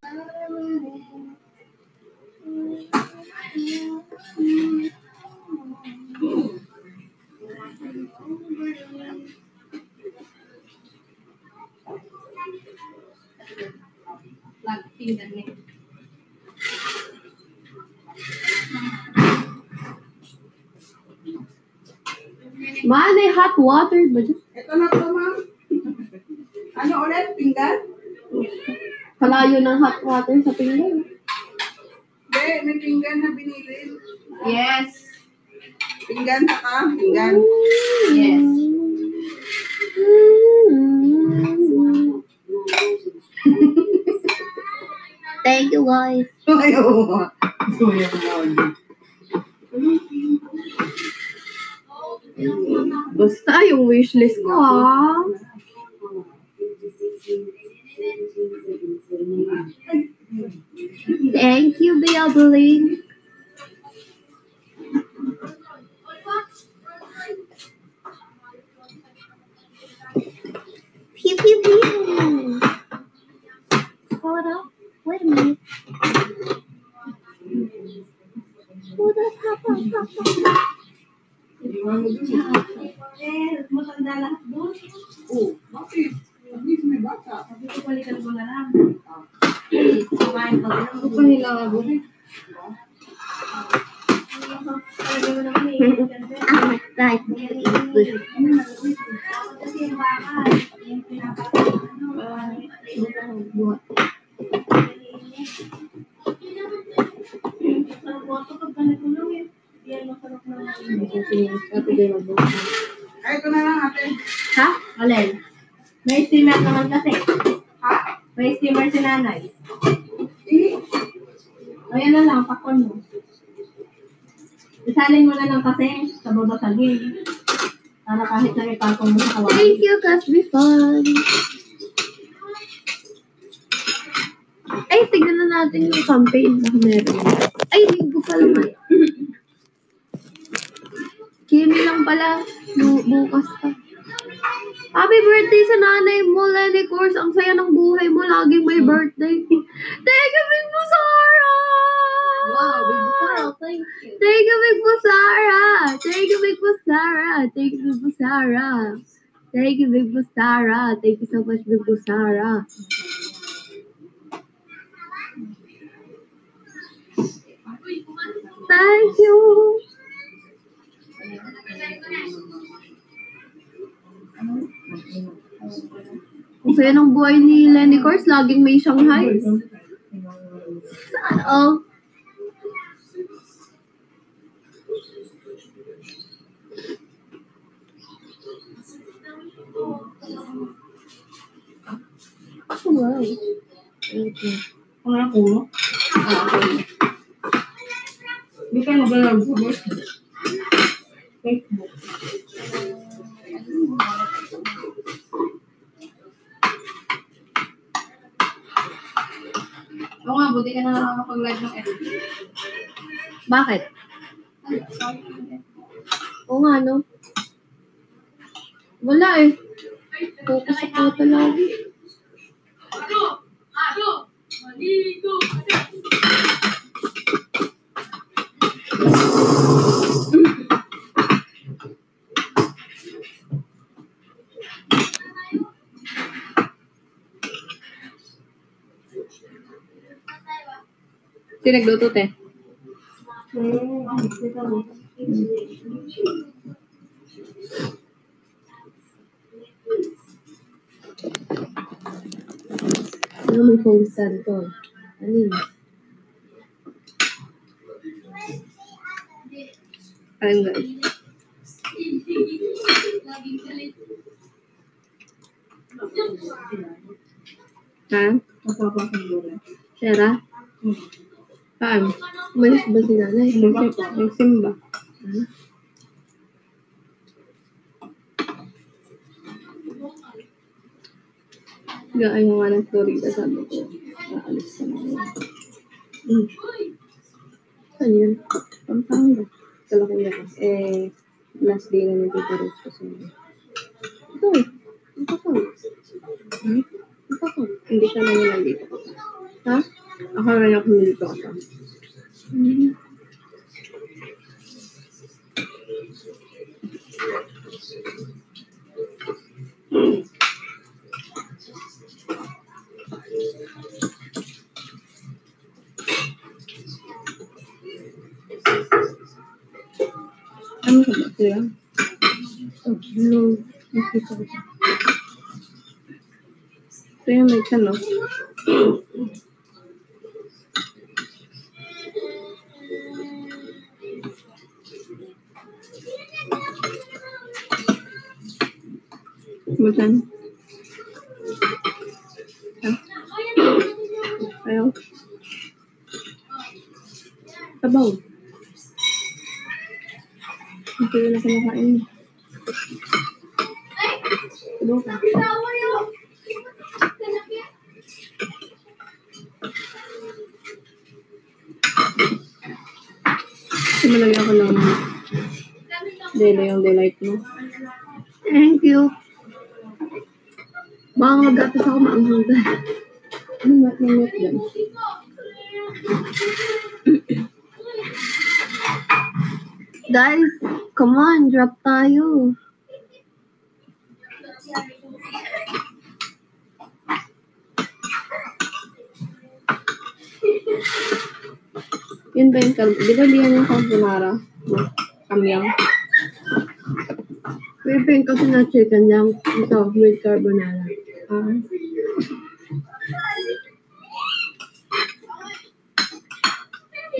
Man, may hot water ba dyan? Ito na po, ma'am. Ano ulit? Pinggan? Kalayo ng hot water sa pinggan. Hindi, may pinggan na binili. Yes. Pinggan na ka? Pinggan. Yes. Thank you, guys. Ayaw mo. Ayaw mo. Basta yung wishlist ko, ah. Thank you, Beabeling. Pew, pew, pew. Hold up. Wait a minute. Hold up, hop, hop, hop, hop. Matanda. Oh, Sabi ko, balikan ko na lang. Kumain pa rin. Ako pa nila ako. Na Ay, ito na lang ate. Ha? Alin? May steamer naman kasi. Ha? May steamer si nanay. Eh, Ayan na lang, pakon mo. Isalin mo na lang kasi sa babasagin. Para kahit na ipakon mo sa kawan. Thank you, Casby Fun. Ay, tignan na natin yung campaign. Baka meron. Ay, linggo pala may. Kimi lang pala. Bu- bukas pa. Happy birthday sa nanay mo, Lenny Course. Ang saya ng buhay mo. Laging may birthday. Thank you, Big Busara! Wow, big Busara, thank you. Thank you, Big Busara! Thank you, Big Busara! Thank you, Big Busara! Thank you, Big Busara! Thank you so much, Big Busara! Thank you! Ang saya ng buhay ni Lenny Course, laging may Shanghai. Saan? Oh. Wow. Ano na kulo? Hindi ka nag-alarm sa birthday. Facebook. Buti ka na nakakapag-live ng FB. Bakit? Oo nga, no? Wala eh. Focus ako talaga. Sino nagluto, te? Ano may stand to? Ano yun? Ayun guys. Ha? Magpapakagulay. Sera? Saan? Umalis ba si nanay? Nagsim- Nagsimba. Ha? Gaya mo nga ng Florida, sabi ko. Aalis na. Hmm. Saan yun? Pampanga. Kalakanda ka. Eh, last day na nito pero kasi. Ito. Ito ko. Hmm? Ito ko. Hindi siya naman nandito ko. Ha? Ako rin ako nilito ka pa. Hmm. Ano ka ba? Ito yan? Oh, hello. Nakita ko. Ito yung may no? Bukan. Ha? Ayaw. Sabaw. Hindi ko na kumakain. Sabaw ka. Sumalagyan ko ng delo yung delight mo. Thank you. Baka magatas ako maanghang dahil. Ano ba may milk dyan? Guys, come on, drop tayo. Yun ba yung carb- Di ba di yan yung carbonara? Kamyang. Pipin kasi na chicken lang. Ito, with carbonara. Ah.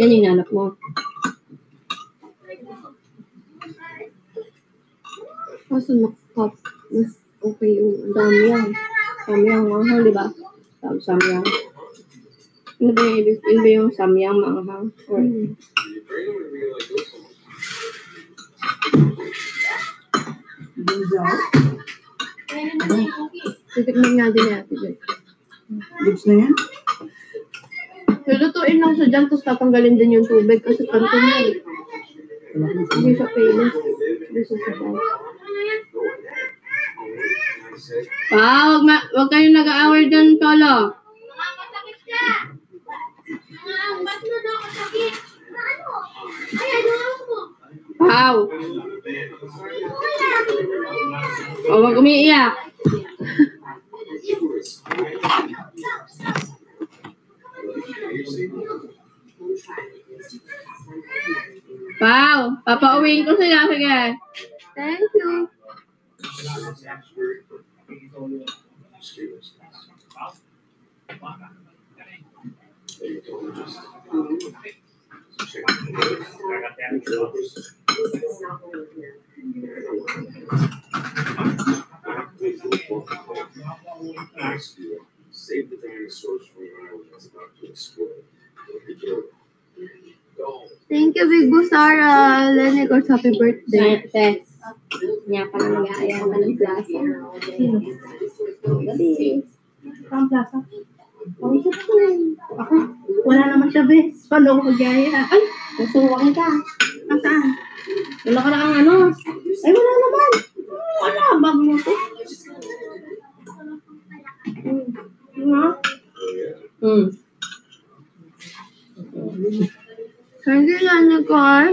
Yan yung hanap mo. Kaso nakakap. Mas okay yung ano. Samyang. Manghang, di ba? Sam samyang. Ano ba yung ibig? Yun ba yung samyang manghang? Or, Hmm. Titikman nga din natin dyan. Goods na yan? Lulutuin lang siya dyan, tapos tatanggalin din yung tubig kasi kanto niya. eh. Hindi siya famous. Hindi siya sabaw. pa, wag, ma wag kayong nag-aaway dyan, Tolo. Wow. O, wag umiiyak. Wow, papauwiin ko sila. Sige. Thank you. Save the dinosaurs from an island that's about to explode. Thank you, Big Boss Sarah. Lenny Course, happy birthday. Te, niya pa na mag-aaya ka ng plaza. Hmm. Gabi. Ang plaza. Ako, wala naman siya, bes. Paano ako magyaya? Ay, Nasuwang ka. nasaan? Wala ka na ang ano. Ay, wala naman. Wala, bag mo to. Ano? Hmm. Hindi na niya ko, ay.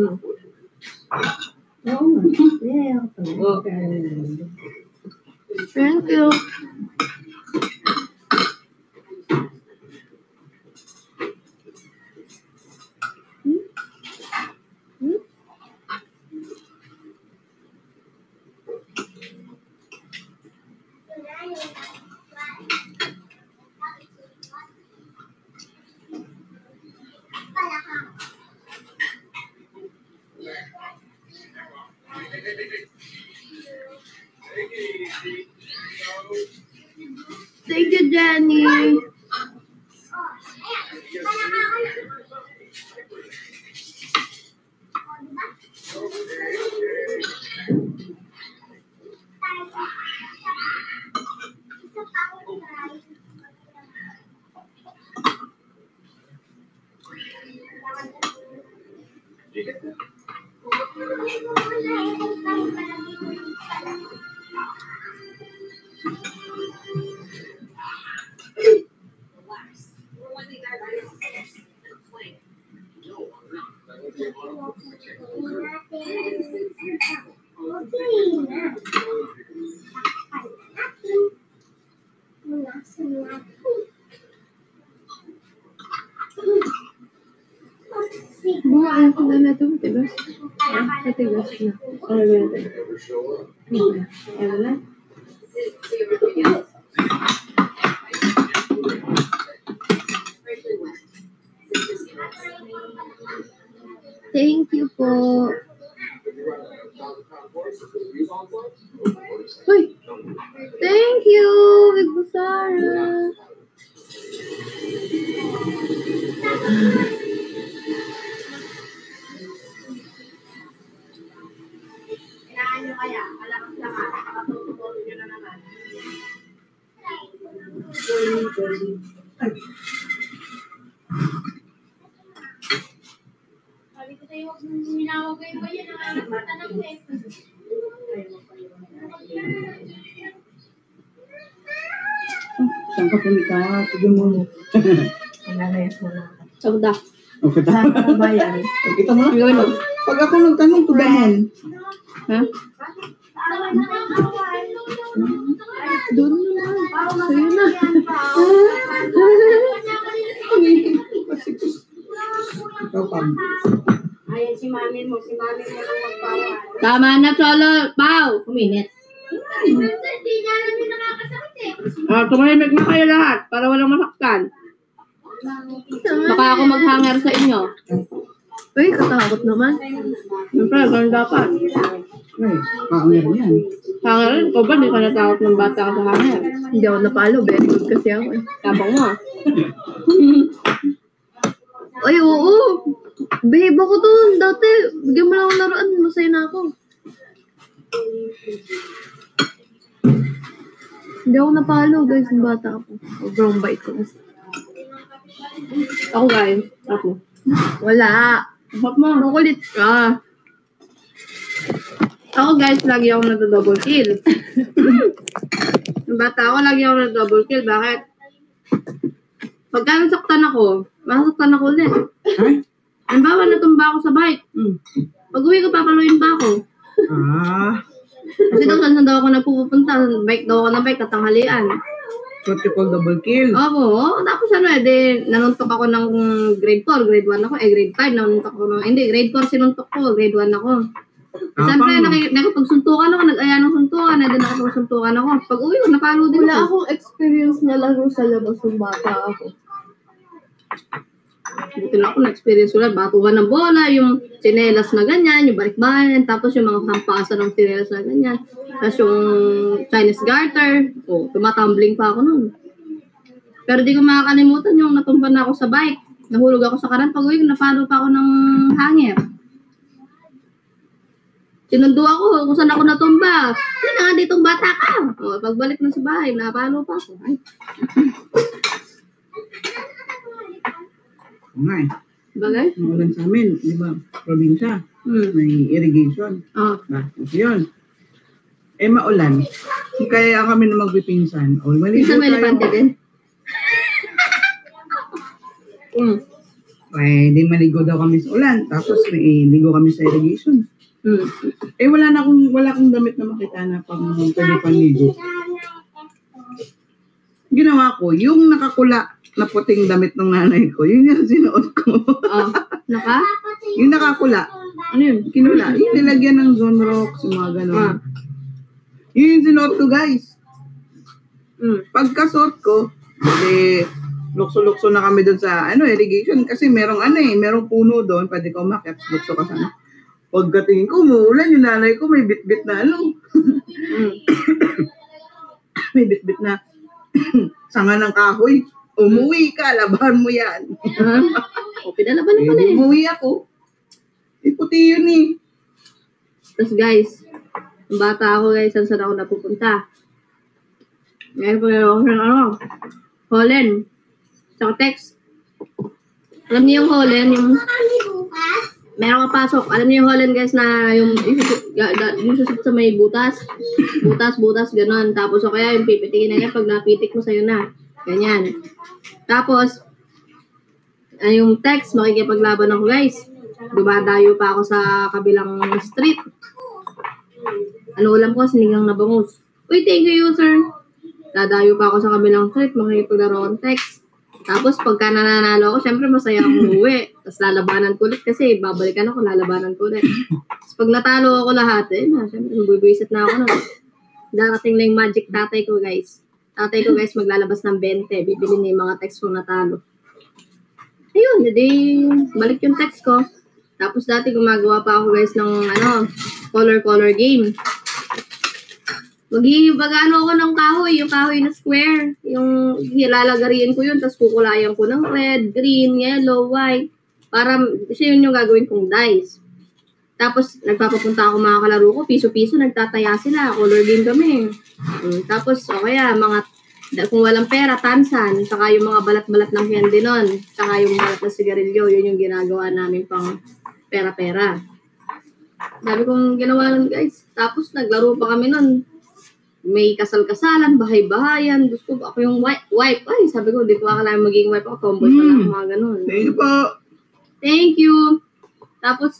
Oh. Thank you. Thank you, Jenny. Na. Sabda. Okay, Saan ta. ka bayan? Kita mo na. Pag ako nagtanong, tudaman. Ha? Doon na. Sa'yo na. Ikaw pa. Ayan si mami mo, si mami mo lang magbawa. Tama na, Cholo. Pau! Kuminit. Eh. Ah, tumahimik na kayo lahat para walang masaktan. Baka ako maghanger sa inyo. Uy, katakot naman. Siyempre, ganun dapat. Ay, paangar yan. Hanger rin. Ikaw ba, di ka natakot ng bata ka sa hanger? Hindi ako napalo. Very good kasi ako eh. Tapang mo. ah. Ay, oo. Behave ako doon. Dati, bigyan mo lang ako laruan. Masaya na ako. Hindi ako napalo, guys. Yung bata ako. Sobrang bait ko kasi. Ako guys. Ako. Wala. Hop mo. Makulit ka. Ako guys, lagi ako nagdo-double kill. Yung bata ako, lagi ako nagdo-double kill. Bakit? Pagka nasaktan ako, masaktan ako ulit. Ay? Halimbawa, natumba ako sa bike. Hmm. Pag uwi ko, papaluin pa ako. Ah. Kasi daw, saan daw ako napupunta? Bike daw ako na bike, katanghalian. Call double kill? Opo, tapos ano eh, di, nanuntok ako ng grade 4, grade 1 ako, eh grade 5, nanuntok ako ng, hindi, grade 4 sinuntok ko, grade 1 ako. Siyempre, Tapang. naki, nakipagsuntukan ako, nag-aya ng suntukan, na din ako suntukan ako. Pag uwi ko, napalo din Wala ako. akong experience na laro sa labas ng bata ako. Buti na ako, na-experience ko lang, batuhan ng bola, yung sinelas na ganyan, yung balikbayan, tapos yung mga hampasan ng sinelas na ganyan. Tapos yung Chinese garter, oh, tumatumbling pa ako nun. Pero di ko makakalimutan yung natumba na ako sa bike. Nahulog ako sa karan, pag uwi napalo pa ako ng hanger. Sinundo ako kung saan ako natumba. Hindi na nga ditong bata ka. O, pagbalik na sa bahay, napalo pa ako. Ay, Oo nga eh. bagay. Mawalan sa amin, di ba? Probinsya. Hmm. May irrigation. Oh. Ba? Yun. Eh, maulan. Kaya kami na magpipinsan. O, maligo Minsan may tayo. din. Hmm. Eh, di maligo daw kami sa ulan. Tapos may ligo kami sa irrigation. Hmm. Eh, wala na akong, wala akong damit na makita na pang pwede panligo. Ginawa ko, yung nakakula na puting damit ng nanay ko, yun yung sinuot ko. Oh. Naka? yung nakakula, Ano yun? kinula, yung nilagyan ng zone rocks, yung mga Ah. gano'n. Yun yung sinuot ko, guys. Hmm. Pagkasuot ko, eh, lukso-lukso na kami doon sa, ano, irrigation. Kasi merong, ano eh, merong puno doon, pwede ka umakyat, lukso ka sana. Pagkatingin ko, umuulan, yung nanay ko, may bit-bit na, ano, may bit-bit na sanga ng kahoy. Umuwi ka, labahan mo yan. Ah. O, pinala ba na pala Eh, eh. umuwi ako. Eh, puti yun eh. Tapos guys, ang bata ako guys, saan saan ako napupunta. Ngayon pa ako ano, Holland. Sa text. Alam niyo yung Holland, yung meron ka pasok. Alam niyo yung Holland guys na yung yung, yung sa may butas. Butas, butas, ganun. Tapos o kaya yung pipitikin na yan pag napitik mo sa'yo na. Ganyan. Tapos, ay yung text, makikipaglaban ako guys. Dumadayo pa ako sa kabilang street. Ano ulam ko? Sinigang na bangus. Uy, thank you, sir. Dadayo pa ako sa kabilang street, makikipaglaro akong text. Tapos pagka nananalo ako, syempre masaya akong uwi. Tapos lalabanan ko ulit kasi babalikan ako, lalabanan ko ulit. Tapos pag natalo ako lahat, eh na, syempre bubuisit na ako na. Darating na yung magic tatay ko, guys. Tatay ko, guys, maglalabas ng 20. Bibili niya yung mga text kong natalo. Ayun, edi, balik yung text ko. Tapos dati gumagawa pa ako, guys, ng ano, color-color game. Mag-iibag ano ako ng kahoy, yung kahoy na square. Yung hilalagariin ko yun, tapos kukulayan ko ng red, green, yellow, white. Para, siya yun yung gagawin kong dice. Tapos, nagpapapunta ako mga kalaro ko, piso-piso, nagtataya sila. Color game kami. Mm, tapos, o kaya, mga, kung walang pera, tansan. Saka yung mga balat-balat ng candy nun. Saka yung balat na sigarilyo, yun yung ginagawa namin pang pera-pera. Sabi kong ginawa nun, guys. Tapos, naglaro pa kami nun may kasal-kasalan, bahay-bahayan. Gusto ko, ako yung wife. wife. Ay, sabi ko, di ko akala magiging wife ako. Tomboy pala Mm. ako, mga ganun. Thank you po. Thank you. Tapos,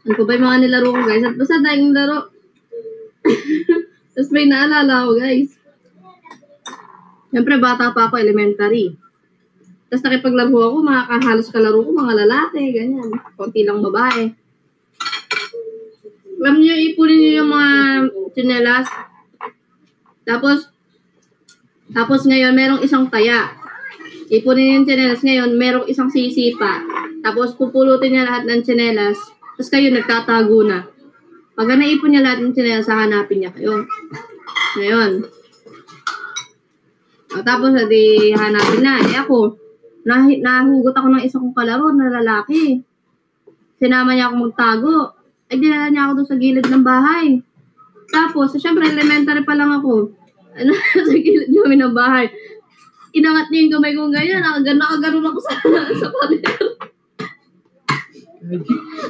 ano pa ba yung mga nilaro ko, guys? At basta dahil laro. Tapos may naalala ko, guys. Siyempre, bata pa ako, elementary. Tapos nakipaglaro ako, mga kahalos kalaro ko, mga lalaki, ganyan. Konti lang babae. Alam niyo, ipunin niyo yung mga tsinelas. Tapos, tapos ngayon, merong isang taya. Ipunin yung tsinelas ngayon, merong isang sisipa. Tapos pupulutin niya lahat ng tsinelas. Tapos kayo nagtatago na. Pag naipon niya lahat ng tsinelas, hahanapin niya kayo. Ngayon. O, tapos, edi, hanapin na. Eh ako, nah nahugot ako ng isang kong kalaro na lalaki. Sinama niya ako magtago. Ay, dinala niya ako doon sa gilid ng bahay. Tapos, syempre, elementary pa lang ako. Ano, sa gilid kami ng bahay. Inangat niya yung kamay ko ganyan. Nakagano, nakaganon ako sa, sa pader.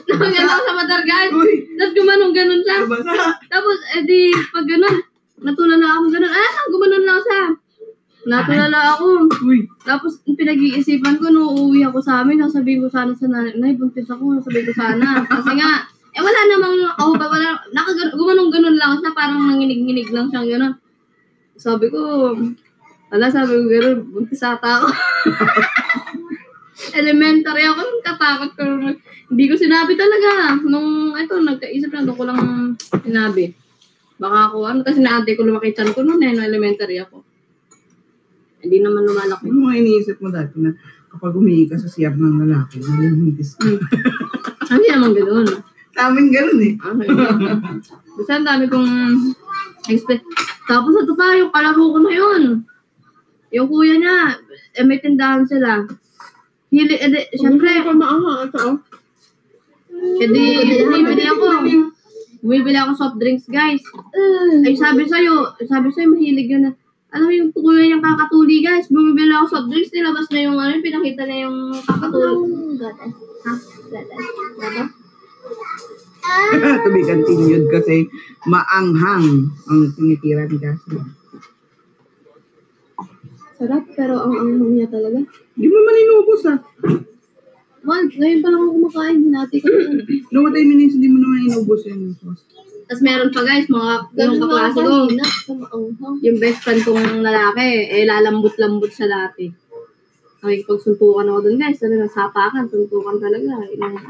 Nakagano ako sa matargan. Uy, Tapos gumanong ganon siya. Tapos, edi, pag ganon, natulala ako ganon. Ah, gumanon lang siya. Natulala ako. Uy, Tapos, pinag-iisipan ko, nung uuwi ako sa amin, nasabihin ko sana sa nanay, Nay, buntis ako, nasabihin ko sana. Kasi nga, eh wala namang, oh, ba, wala, nakagano, gumanong ganon lang siya, parang nanginig-nginig lang siyang ganon. Sabi ko, wala, sabi ko gano'n, buntis ata ako. Elementary ako, nung katakot ko. Hindi ko sinabi talaga. Nung, ito, nagkaisip na, doon ko lang sinabi. Baka ako, ano, kasi na-ate ko lumaki chan ko noon eh, nung elementary ako. Hindi naman lumalaki. ano mga iniisip mo dati na kapag humingi ka sa siyab ng lalaki, nalilitis ka. Hindi naman ganoon. Sa amin ganun eh. Okay. Basta ang dami kong expect. Tapos ito pa, yung kalaro ko na yun. Yung kuya niya, eh, may tindahan sila. Hili, eh, di, syempre, Hindi ko maaha. Ito, oh. eh, di, bumibili ako. Bumibili ako soft drinks, guys. Ay, sabi sa'yo, sabi sa'yo, mahilig yun na. Alam mo yung kuya niyang kakatuli, guys. Bumibili ako soft drinks, nilabas na yung ano, pinakita na yung kakatuli. Ha? Gatas? To be continued kasi maanghang ang tinitira ni Cassie. Sarap, pero ang anghang niya talaga. Hindi mo naman inubos ah. Man, ngayon pa lang ako kumakain. Hinati ko yun. Namatay minutes, hindi mo naman inubos yung sauce. Tapos meron pa, guys, mga yung Ganun nga kaklase ko. Sa yung best friend kong lalaki, eh, lalambot-lambot siya dati. Ay, pag suntukan ako dun, guys, ano, sapakan, suntukan talaga.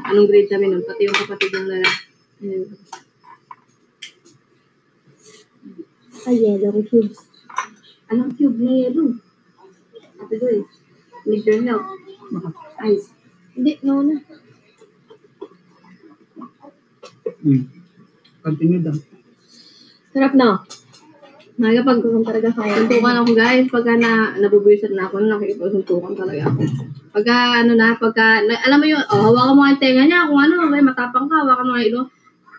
Anong grade kami nun, pati yung kapatid ng lalaki. Ayun. Ay, yellow cubes. Anong cube na yellow? Ate ko eh. Need your help. Ice. Hindi, no na. Hmm. Continue daw. Sarap na. Nakakapag Kung talaga kaya. suntukan ako guys, pagka na nabubuisit na ako, nakikipagsuntukan talaga ako. Pagka ano na, pagka, na, alam mo yun, oh, hawakan mo ang tenga niya, kung ano, may matapang ka, hawakan mo ang ilo.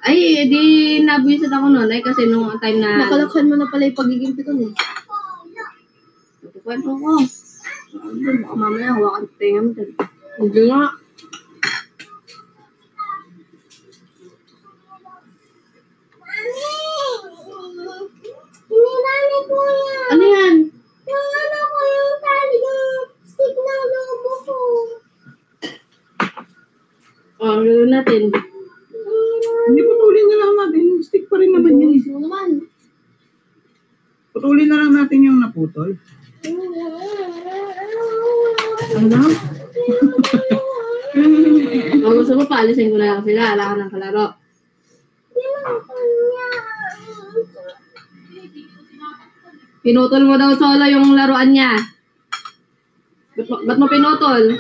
Ay, di nabuisit ako noon, ay kasi nung time na, Nakalaksan mo na pala yung pagiging piton eh. Kwento ko. Baka mamaya hawakan ko tenga mo. Hindi nga. po yan. Ano yan? Yung ano ko yung tali, yung ng lobo ko. Oh, ganoon natin. Hindi, putulin na lang natin. Stick pa rin naman yan. Gusto naman. Putulin na lang natin yung naputol. Ano daw? Ano? Kung oh, gusto mo, paalisin ko na lang sila. Ala ng kalaro. Hindi mo kanya. Pinutol mo daw solo yung laruan niya. Ba't mo, ba't mo pinutol?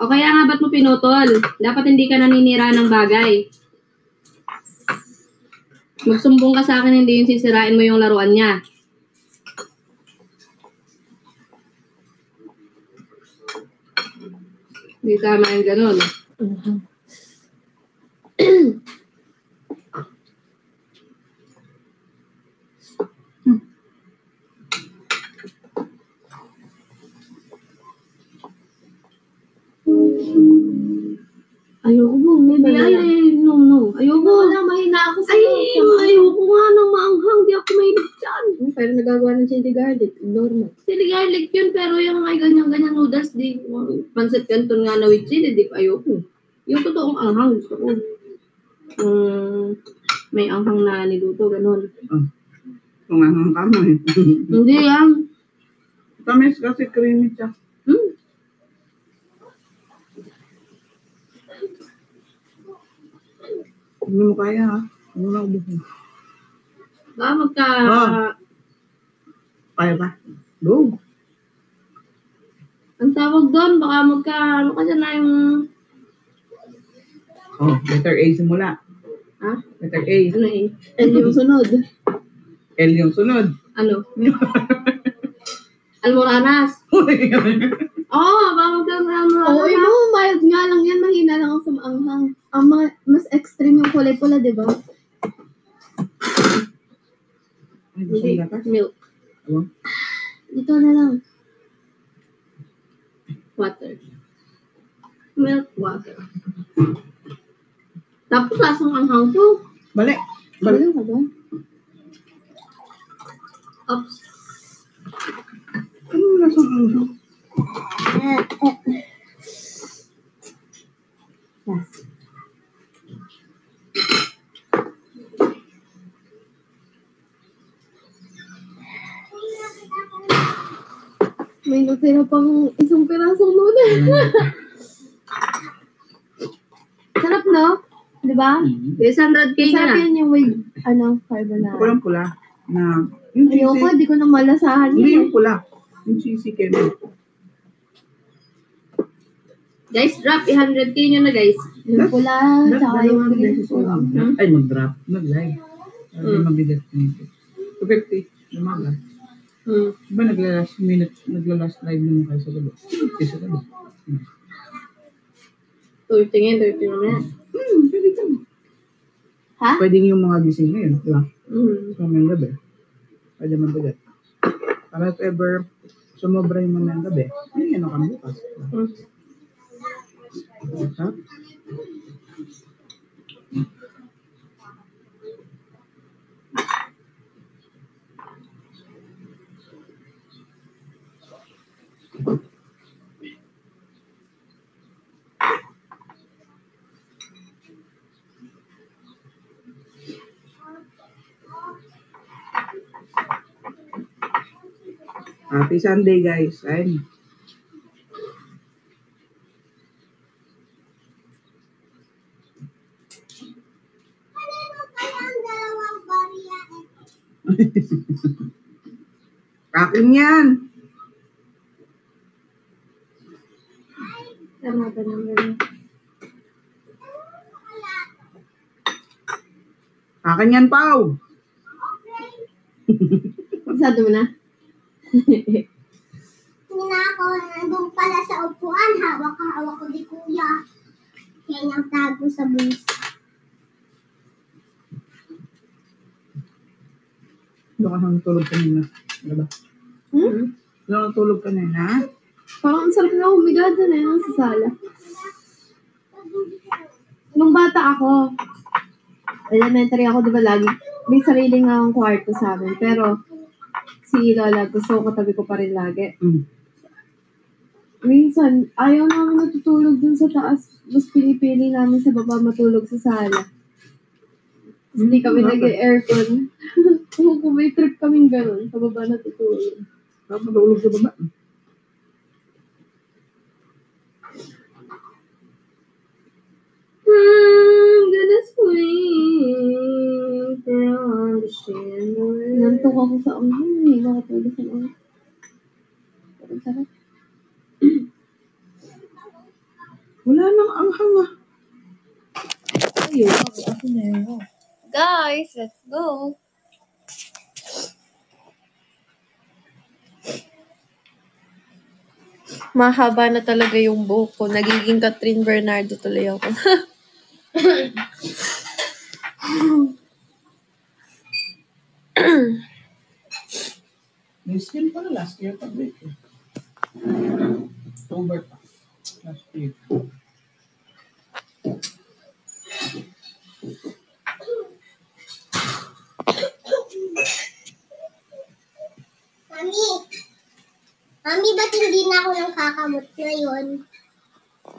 O kaya nga, ba't mo pinutol? Dapat hindi ka naninira ng bagay. Magsumbong ka sa akin, hindi yung sisirain mo yung laruan niya. Hindi tama yung ganun. Ayoko mo, may Ay, ay, ay, no, no. Ayoko. Wala, mahina ako sa Ay, ayoko nga ng maanghang. Di ako mahilig dyan. Pero nagagawa ng chili garlic. Mo. Chili garlic yun, pero yung may ganyan-ganyan noodles, di, pansit canton nga na with chili, di ko ayoko. Yung totoong anghang, gusto ko. Um, may anghang na niluto, ganun. Kung ang kamo eh. Hindi yan. Tamis kasi creamy siya. Hmm. Hindi mo kaya ha. Ano lang ubusin. Baka magka... Ah. Kaya ba? Go. Ang tawag doon, baka magka... Ano kasi na yung... Oh, letter A simula. Ha? Letter A. Ano eh? And yung sunod. L yung sunod. Ano? Almoranas. Oo, oh, baka magka... Oo, oh, mo, mild nga lang yan. Mahina lang. Ang extreme pula, di ba? Hindi. Milk. Ano? Dito na lang. Water. Milk water. Tapos lasang anghang to. Balik. Balik. Ano ka ba? Oops. Ano wala sa ano? Yes. May natira pang isang pirasong noodle. Sarap, no? Di ba? 600k ka Sarap na. yan yung with, ano, carbonara. Pulang pula. Na, yung Ayoko, cheesy. di ko na malasahan Hindi yun. yung pula. Yung cheesy kemi. Guys, drop 100k nyo na guys. Yung pula, tsaka yung green pula. Ay, mag-drop. Mag-live. Sabi Hmm. mabigat na ito. 250. Lumaga. Hmm. Diba nagla-last minute, nagla-last live naman kayo sa gabi? Okay, sa gabi. Hmm. 30 ngayon, 30 mamaya. Hmm, pwede ka. Ha? Pwede yung mga gising ngayon, di ba? Hmm. Sa mamayang gabi. Pwede mabigat. Para if ever sumobra yung mamayang gabi, ay, ano kami bukas. Hmm. Ha? Happy Sunday, guys. Ayun. Akin yan. Tama ba naman? Akin yan, Pau. Magsado mo na? Tingnan ako, nandun pala sa upuan, hawak-hawak ko di kuya. Kaya niyang tago sa buwis. Doon ka nang tulog kanina. Diba? Hmm? Doon ka tulog kanina. Parang ang sarap na humiga doon eh, sa sala. Nung bata ako, elementary ako, di ba lagi, may sarili nga akong kwarto sa amin. Pero, si Lola, gusto ko katabi ko pa rin lagi. Mm. minsan, ayaw namin natutulog dun sa taas. Mas pinipili namin sa baba matulog sa sala. Hindi kami Bakit? nag-aircon. Kung may trip kaming ganun, sa baba natutulog. Tapos matulog sa baba. Nantok ako sa anghang, hindi makatulog sa anghang. Pero sarap. Wala nang anghang ah. Ayun, ako na yun. Guys, let's go. Mahaba na talaga yung buhok ko. Nagiging Catherine Bernardo tuloy ako. May skin pa na last year pa break eh. October pa. Last year. Mami, Mami, ba't hindi na ako nang kakamot ngayon?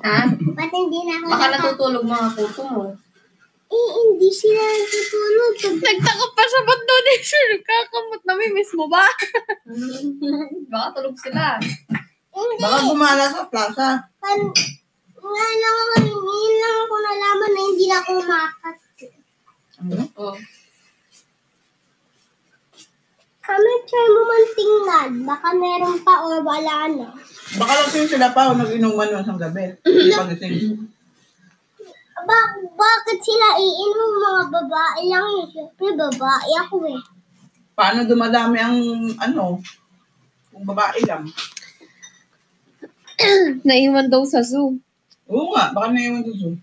Ha? Ba't hindi na ako Baka nang natutulog mga puto mo. Eh, hindi sila natutulog. Pag Nagtaka pa siya, ba't doon eh siya nagkakamot na miss mo ba? Baka tulog sila. hindi. Baka gumala sa plaza. Pan, nga lang ako, ngayon lang ako nalaman na hindi na ako umakas. Ano? Oh. Kami, try mo man tingnan. Baka meron pa o wala na. Baka lang sila pa o nag-inuman ng isang gabi. Hindi pa gising. Ba bakit sila iinom mga babae lang yun? Siyempre, babae ako eh. Paano dumadami ang ano? Kung babae lang. Naiwan daw sa zoo. Oo nga, baka naiwan sa zoo.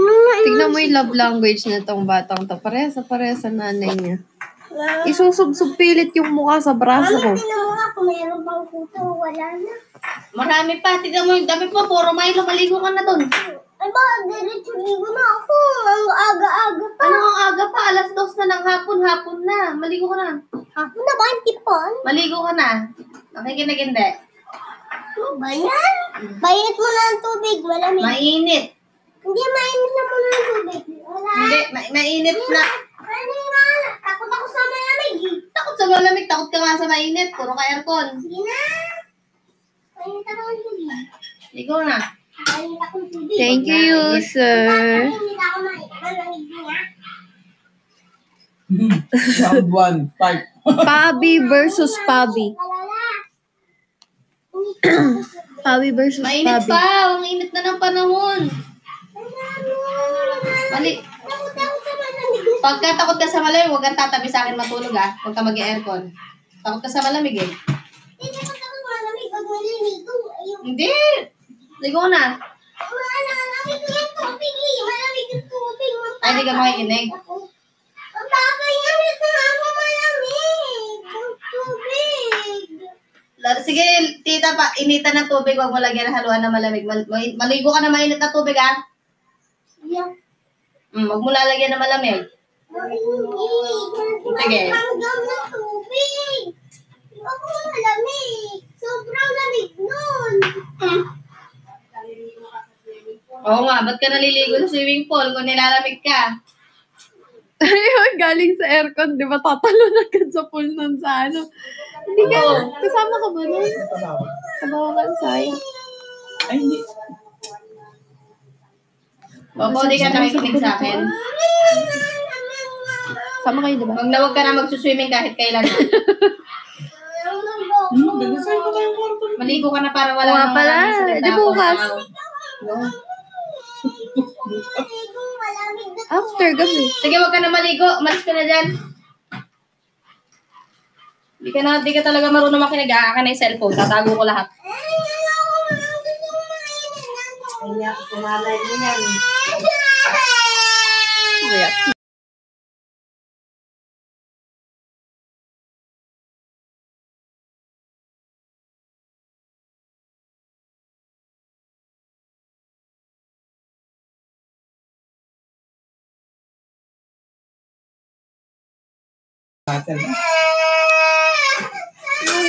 Ano nga Tignan mo yung love language na tong batang to. Paresa, paresa nanay niya. Isusubsub pilit yung mukha sa braso ko. Mama, tinan mo nga kung meron bang kuto o wala na. Marami pa. Tignan mo yung dami pa. Puro Milo. Maligo ka na dun. Ay ba, diretso ligo na ako. Ang aga-aga pa. Ano ang aga pa? Alas dos na ng hapon. Hapon na. Maligo ka na. Ako na ba ang tipon? Maligo ka na. Nakikinig hindi. Ano ba yan? Bayit mo na ng tubig, malamig. Mainit. Hindi, mainit na mo na ng tubig. Wala. Hindi. Ma- mainit na. Ano nga, takot ako sa malamig. Takot sa malamig. Takot ka nga sa mainit. Puro ka aircon. Sige na. Mainit ako ng tubig. Ligo na. Mainit ako ng tubig. Thank you, sir. Mainit ako mainit. Malamig na. Round one, fight. Pabi versus Pabi. Pabi versus Mainit Pabi. pa. Ang init na ng panahon. Mali. Takot ako sa malamig. Pagka takot ka sa malamig, huwag kang tatabi sa akin matulog ah. Huwag ka mag-aircon. Takot ka sa malamig eh. Hindi takot ako malamig pag maliligo. Hindi. Ligo na. Malamig yung tubig eh. Malamig yung tubig. Ay, hindi ka makikinig. Ito nga ako malamig. Tubig. Sige, tita pa, initan ng tubig, huwag mo lagyan ng haluan na malamig. Mal- mal- maligo ka na mainit na tubig ah. Yan. Mm, huwag mo lalagyan ng malamig. Sige. Hanggang na tubig. Ako malamig. Sobrang lamig nun. Oo nga, ba't ka naliligo sa swimming pool kung nilalamig ka? Ayun, galing sa aircon, di ba tatalon agad sa pool nun sa ano. Hindi ka, Oo. kasama ka ba nun? Kabawakan sayang. Ay, hindi. Opo, di ka nakikinig sa akin. Sama kayo, di ba? Huwag na huwag ka na magsuswimming kahit kailan. Hmm, tayong kwarto. Maligo ka na para wala nga nang pala. maraming salita Di bukas. araw. After gabi. Sige, huwag ka na maligo. Malis ka na dyan. Di ka na, di ka talaga marunong makinig. Aaka na yung cellphone. Tatago ko lahat. Kaya, kumalay mo yan. Kaya,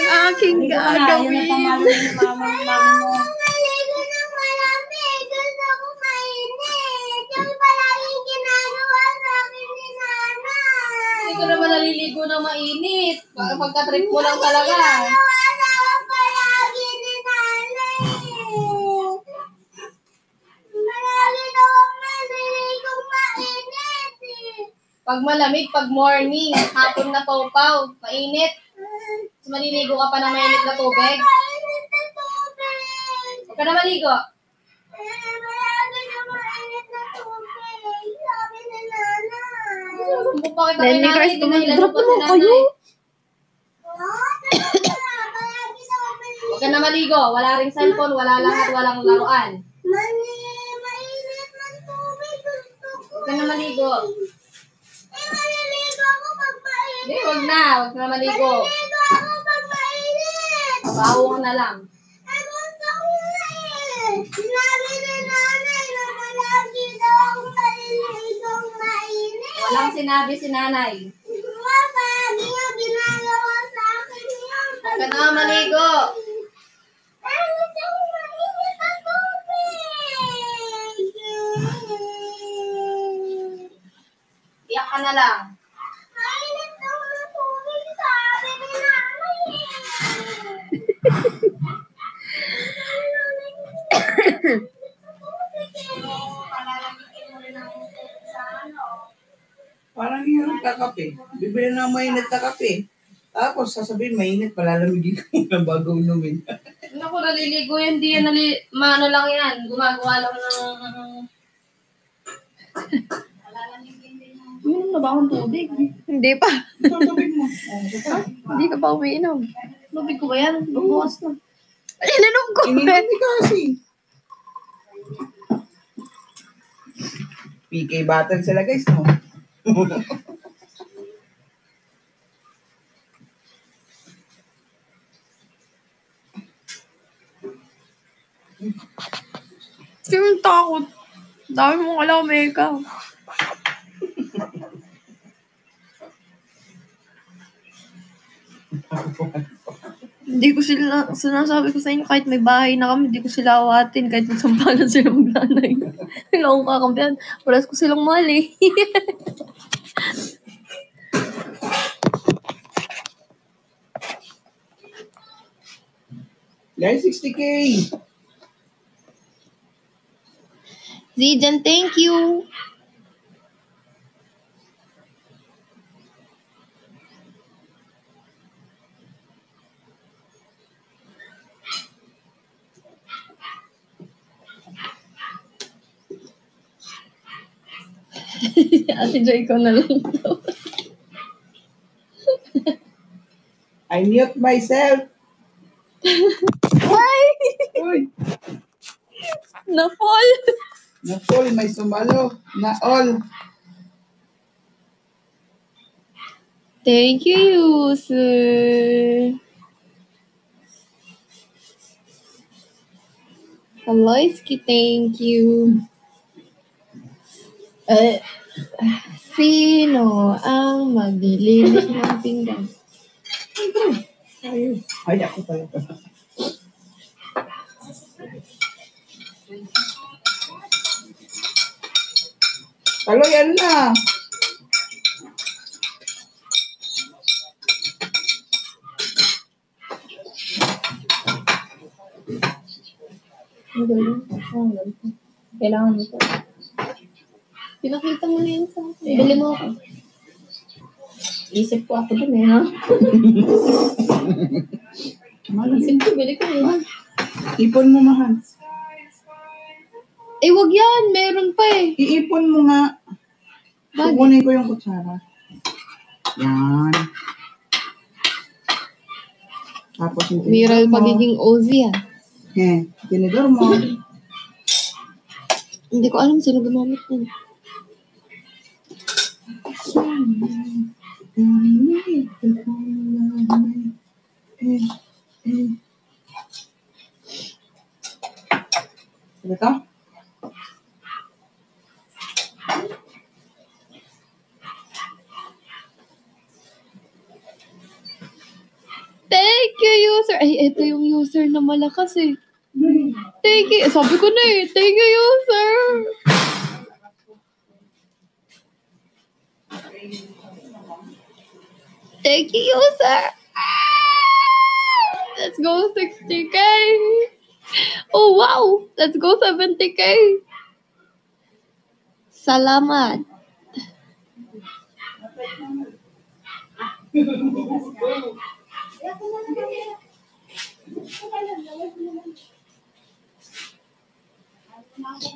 sa akin ni nanay. Hindi ko naman naliligo ng mainit. Para pagka-trip mo lang talaga. Pag malamig, pag morning, hapon na paw-paw, mainit. Mas maliligo ka pa ng mainit na tubig. Mainit na tubig. Huwag ka na maligo. Na na Then, nanay, na ilan drop naman nanay. kayo. Ako. Huwag ka na maligo. Wala ring cellphone, wala lahat, walang laruan. Mainit ng tubig. Huwag ka na maligo. Hindi, huwag na. Huwag na maligo. Maliligo ako pag mainit. Baho ka na lang. Eh, gusto ko na eh. Na palagi daw ako maliligo mainit. Walang sinabi si nanay. Ma, palagi nga ginagawa sa akin yun. Huwag ka na maligo. Eh, gusto mainit ang tubig. Iyak ka na lang. Parang yung nagkakape. Bibili ng mainit na kape. Tapos sasabihin, mainit, palalamigin ko muna bago inumin. Naku, naliligo yan. Di yan, nali, maano lang yan. Gumagawa lang ng... Uminom na ba akong tubig? Hindi pa. Sasabihin mo. Oh. Hindi ka pa umiinom. Tubig ko ba yan? Babawas na. Ininom ko. Ininom ni kasi. PK battle sila guys, no? Yung takot. Dami mong alam, Meka. Hindi ko sila, sinasabi ko sa inyo, kahit may bahay na kami, hindi ko sila awatin, kahit magsampalan sila maglanay. Wala akong kakampihan. Walas ko silang mahal eh. Guys, 60k! Zijan, thank you. Ate Joy ko na lang daw. I mute myself! Ay! Uy! Na-fall! Na full, may sumalo. Na all. Thank you, sir. Aloyski, thank you. Eh, sino ang maglilinis ng pinggan? Ay, ako pala. Talo, yan na. Ang galing. Ang galing. Kailangan mo ito. Pinakita mo na yun sa akin. Bili mo ako. Isip ko ako dun eh, ha? Isip ko, bili ko eh. Ipon mo, mahal. Eh, wag yan. Meron pa eh. Iipon mo nga. Bakit? Kukunin ko yung kutsara. Yan. Tapos yung tinidor mo. pagiging Ozzy ah. Eh, tinidor mo. Hindi ko alam sino gumamit nun. Thank you, user. Ay, ito yung user na malakas eh. Thank you. Sabi ko na eh. Thank you, user. Thank you, user. Ah! Let's go 60k. Oh, wow. Let's go 70k. Salamat.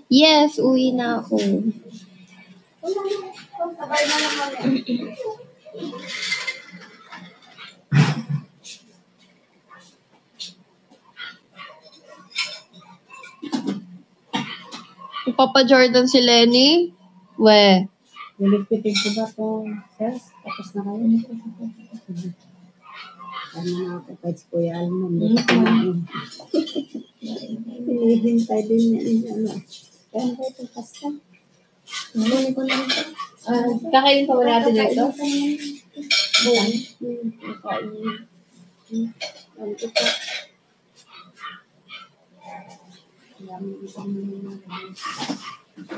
Yes, uwi na ako. Papa Jordan si Lenny? We. Niligpitin ko ba to? Sis, tapos na kayo. Ano na ako kahit si Kuya Almond. Hinihintay din niya. Ano? Kaya ba ito pasta? Ano ko lang ito? Ah, kakainin pa ba natin dito? Buwan. Kakain. Ano ito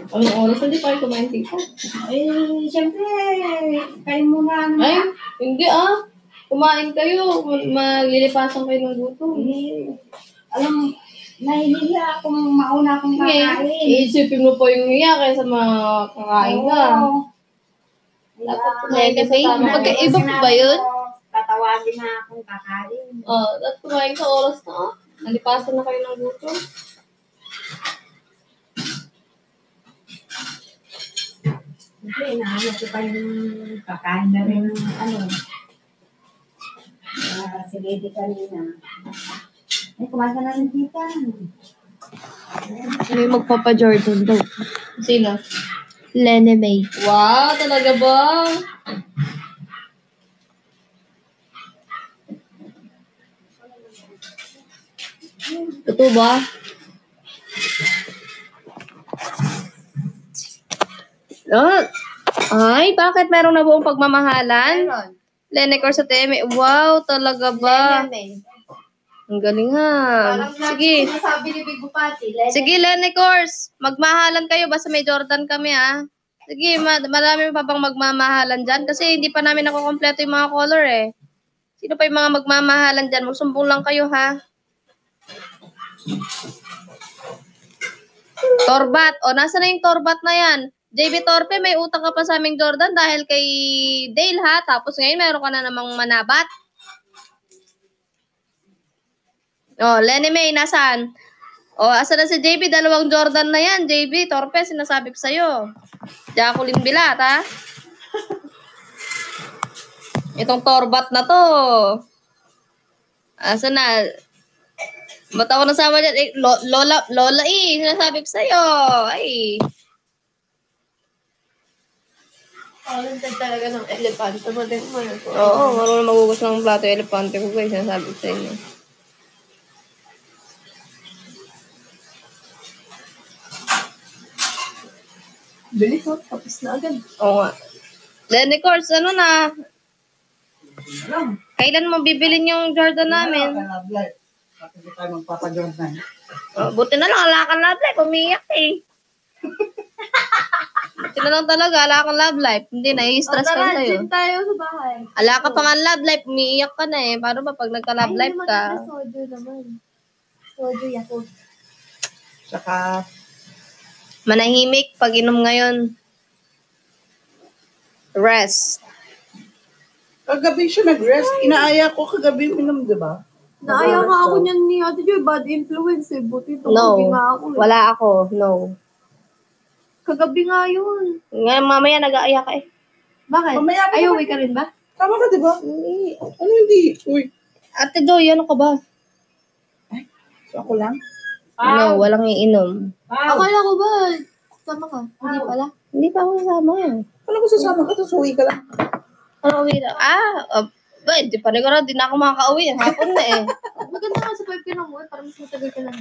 Anong oras? Hindi pa kayo kumain tita. Eh, siyempre, kayo muna. ano. Ay, hindi ah. Kumain kayo. Maglilipasan kayo ng gutom. Eh, alam, nahihiya akong mauna akong kakain. iisipin mo po yung iya kaysa makakain ka. Oo. Dapat Kaya, kumain ka sa tama. Kaya Magkaiba po ba yun? Tatawagin na akong kakain. Oh, dapat kumain sa oras na ah. Nalipasan na kayo ng gutom. Hindi, nahanap ko pa yung kakain na rin ng ano. Uh, si Lady kanina. Ay, kumain ka na rin tita. May magpapa Jordan daw. Sino? Lene May. Wow, talaga ba? Totoo ba? Oh, ay, bakit meron na buong pagmamahalan? Lene Cor sa Teme. Wow, talaga ba? Ang galing ha. Sige. Sinasabi ni Big Bupati, Sige, Lenny Course. Magmahalan kayo. Basta may Jordan kami, ha? Sige, ma marami pa bang magmamahalan dyan? Kasi hindi pa namin nakukompleto yung mga color, eh. Sino pa yung mga magmamahalan dyan? Magsumbong lang kayo, ha? Torbat. O, nasa na yung Torbat na yan? JB Torpe, may utang ka pa sa aming Jordan dahil kay Dale, ha? Tapos ngayon, meron ka na namang manabat. Oh, Lenny May, nasaan? Oh, asa na si JB? Dalawang Jordan na yan. JB, Torpe, sinasabi ko sa'yo. Jacqueline Bilat, ha? Itong torbat na to. Asa na? Ba't ako nasama dyan? Eh, lo- lola, lola eh. Sinasabi ko sa'yo. Ay. Talented talaga ng elepante. Magaling mo yun. Oo, marunong magugas ng plato yung elepante ko guys. Sinasabi ko sa inyo. Bilis oh, tapos na agad. Oo nga. Lenny Course, ano na? Kailan mo bibilin yung Jordan namin? Bakit tayo magpapajordan? Oh, buti na lang, ala love life. Umiyak eh. na lang talaga, ala kang love life. Hindi, nai-stress ka sa'yo. tayo sa bahay. Ala ka pa nga love life, umiiyak ka na eh. Paano ba pag nagka-love life ka? Soju naman. Soju Yakult. Tsaka, Manahimik pag inom ngayon. Rest. kagabi siya nag-rest. Inaaya ko kagabi minom, di ba? Naaya nga ako niyan ni Ate Joy, bad influence eh. Buti ito, No. ako eh. Wala ako. No. Kagabi nga yun. Ngayon mamaya nag-aaya ka eh. Bakit? Mamaya Ay, naman. uwi ka rin ba? Tama ka, di ba? Hindi. Ano hindi? Uy, Ate Doy, ano ka ba? so ako lang. No, walang iinom. Akala ko ba, sama ka? Hindi pala. Hindi pa ako kasama. Ano ko sasama ka? Tapos uwi ka lang. Ano uwi na? Ah, uh, ba, di pa rin ko di na ako makaka-uwi. Hapon na eh. Maganda nga sa 5 ka ng para mas matagal ka lang.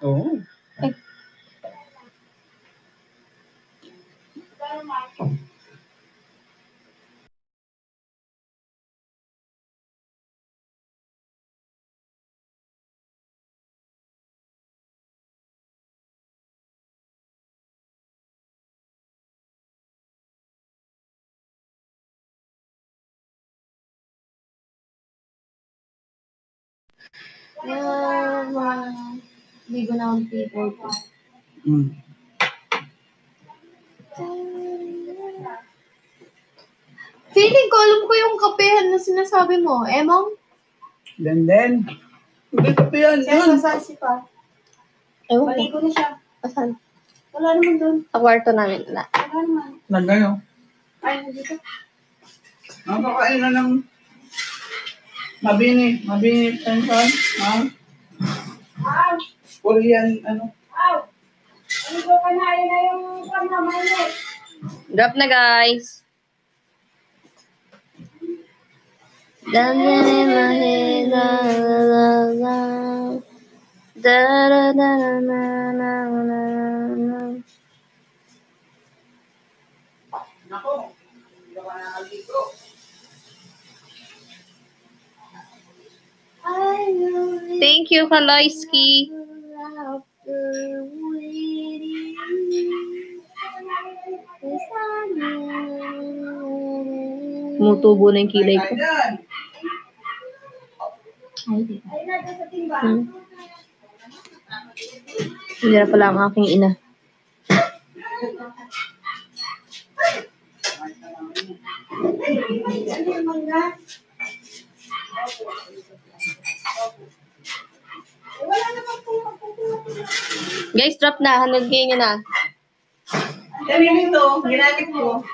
Oo. Yung mga ligo na people po. Mm. Feeling ko, alam ko yung kapehan na sinasabi mo. Emong? Then, then. Hindi ko pa yan. Siya sa si pa. Ewan ko. Maligo na siya. Asan? Wala naman doon. Sa kwarto namin. Wala. Wala naman. Nagayo. Ay, dito. Nakakain na ng mabini. Mabini tension. Ha? Korean, ano. Drop na guys. Dancing in my head, la la la la. Da da da da na na na na. Nako. Hindi ka nakaligo. Thank you, Kaloyski. Tumutubo na yung kilay ko. Ayan. Hmm. Hindi na pala ang aking ina. Guys, drop na. 100k nyo na. Yan ito. Ginamit mo.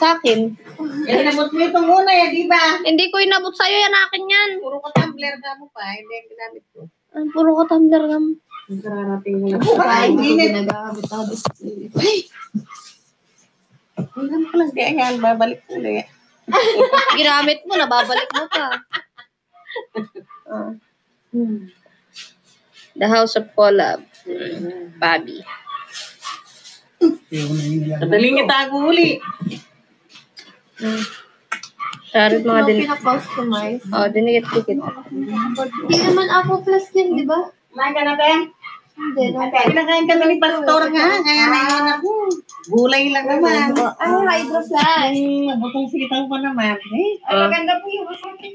Sa akin. Yan inabot mo ito muna eh, di ba? Hindi ko inabot sa'yo. Yan akin yan. Puro ka tumbler na mo pa. Hindi yung ginamit ko. Ang puro ka tumbler lang. Kararating mo lang. Ay, init. Nag-aabot-abot. Hindi ko lang. Di yan. Babalik ko ulit. Ginamit mo, nababalik mo pa. The House of Collab. Bobby. Madaling itago uli. Sharit mga Ano din. pinakustomize? Oh, dinikit-dikit. Hindi naman ako plus din, di ba? Kumain ka na, Ben? Hindi. Pinakain ka ni Pastor nga. Kaya naiwan ako. Gulay lang naman. Ay, hydroflash. Ay, butong sitaw pa naman. Eh, ay, Ah. maganda po yung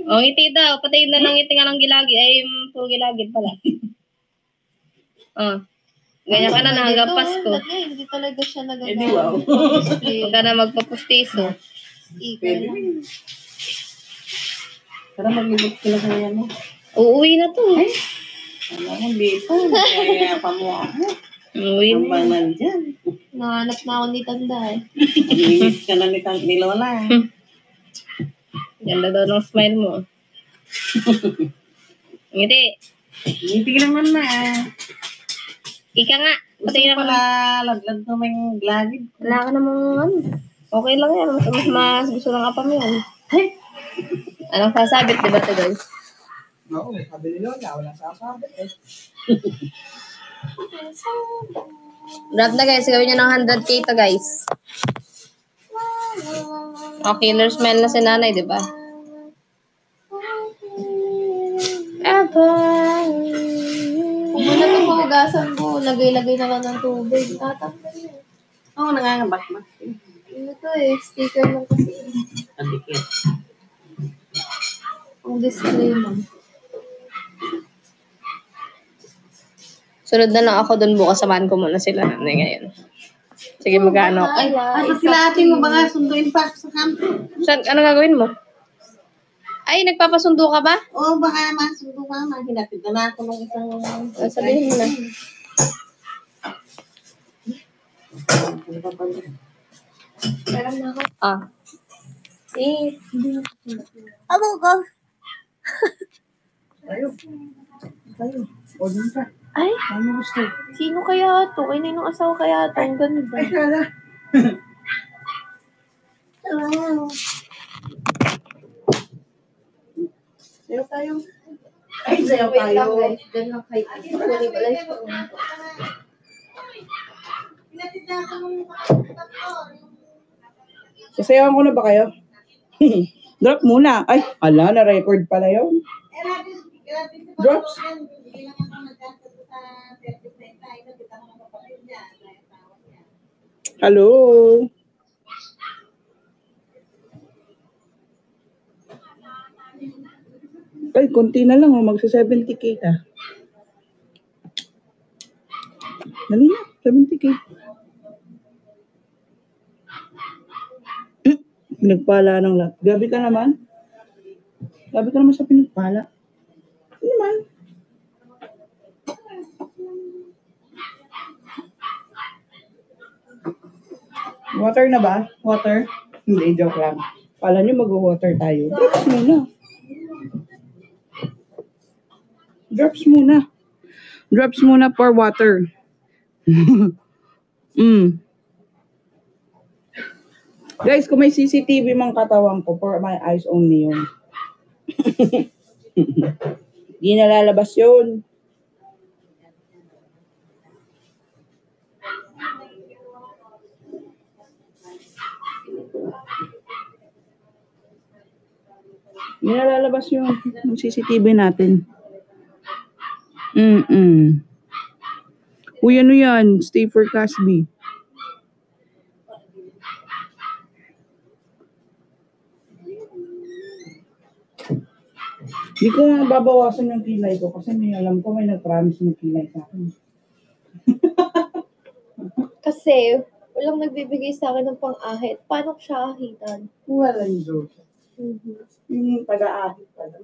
Oh, ngiti daw. Patayin na ng ngiti nga ng gilagi. Ay, mm, puro gilagid pala. oh. Ganyan ka na na hanggang Dito, Pasko. Hindi talaga siya nagagamit. Eh. Huwag ka na magpapustiso. Sticker lang. Tara, maglibot sila sa yan mo. Uuwi na to. Alam mo, dito. Kaya pa mo ako. Uuwi Ang na. banal dyan. Nahanap na ako ni Tanda eh. Ang limit ka na ni Tang ni Lola. Ganda daw ng smile mo. ngiti. Ngiti naman na. Ika nga. Ko na pala laglag na may glagid. Wala ka namang ano. Okay lang yan. Mas, mas, mas gusto ng apa mo yan. Anong sasabit, di ba ito guys? Oo, eh, sabi ni Lola, walang sasabi eh. Drop na guys. Gawin nyo ng 100k to guys. Oh, killer smell na si nanay, di ba? Kung muna itong mahugasan ko, lagay-lagay na lang ng tubig. Tatanggal yun. Oo, nangangabak na. Ano to eh, sticker lang kasi. Andikit. Ang display mo. Sunod na lang ako dun bukas. Samahan ko muna sila nanay ngayon. Sige, magkano. Ay, asa sila ating mo mga sunduin pa sa kampo? Saan, ano gagawin mo? Ay, nagpapasundo ka ba? Oo, baka masundo ka, mahinatid na na ako ng isang... Ah, Sabihin mo na. Meron na ako. Ah. Eh, Abo ko. Tayo. Tayo. O, dun ka. Ay, Ano gusto? sino kaya to? Kay ninong asawa kaya to? Ang ganda. Ay, kala. Sayo tayo. Ay, sayo Wait lang tayo. guys. Diyan lang kay Sorry, balay ko. Sasayawan ko na ba kayo? Drop muna. Ay, ala, na-record pala yun. Drops. Hello. Ay, konti na lang, oh. magsa 70k ka. Dali na, 70k. Pinagpala ng lahat. Gabi ka naman. Gabi ka naman sa pinagpala. Ano naman? Water na ba? Water? Hindi, joke lang. Kala nyo mag-water tayo. Drops muna. Drops muna. Drops muna for water. mm. Guys, kung may CCTV mang katawan ko, for my eyes only yun. Di nalalabas yun. Di nalalabas yun. Yung CCTV natin. Mm-mm. Uy, ano yan? Stay for Casby. Hindi ko nga babawasan yung kilay ko kasi may alam ko may nag-promise ng kilay sa akin. Kasi, walang nagbibigay sa akin ng pang-ahit. Paano ko siya ahitan? Wala yung Diyos. Mhm. Yung taga-ahit pala.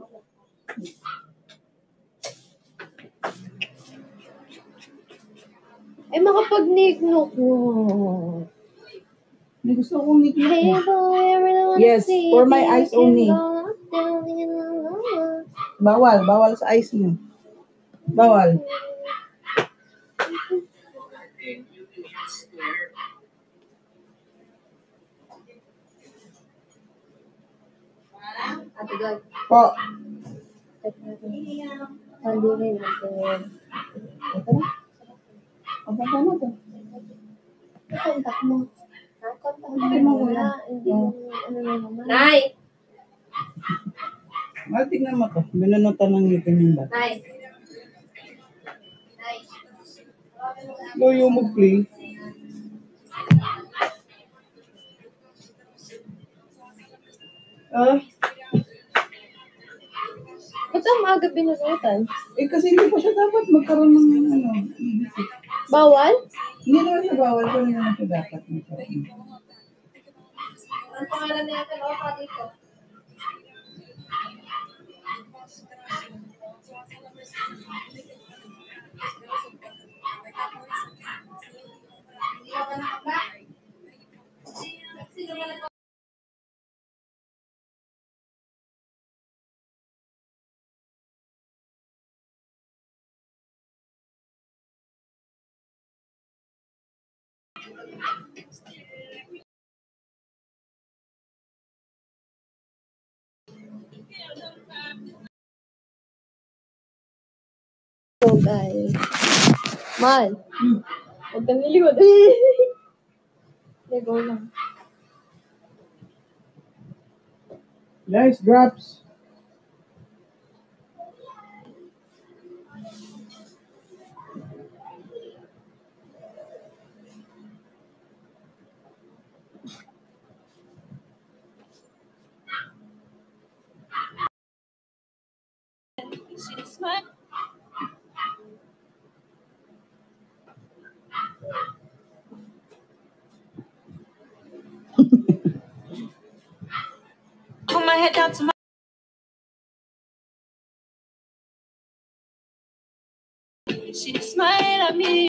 Eh, makapag-nick-nook mo. May gusto kong nikita. Hey boy, I really wanna Yes, for my eyes only. Bawal, bawal sa eyes niyo. Bawal. Ate God, Po. Pandinin natin. Ito na. Ang na to. Contact mo. Hindi mo wala. Hindi mo, ano na naman. Nay! Ah, tignan mo to. Binunutan ng ngipin yung bata. Nay! Loyo mo, please. Ah, Ba't ang maaga binunutan? eh kasi hindi pa siya dapat magkaroon ng ano. Bawal? Hindi naman siya bawal, pero hindi naman siya dapat magkaroon. Ang pangalan niya ka pa dito? So, guys. Mal. Huwag kang lilikod. Lego lang. Guys, drops. Put my head down to my She smiled at me.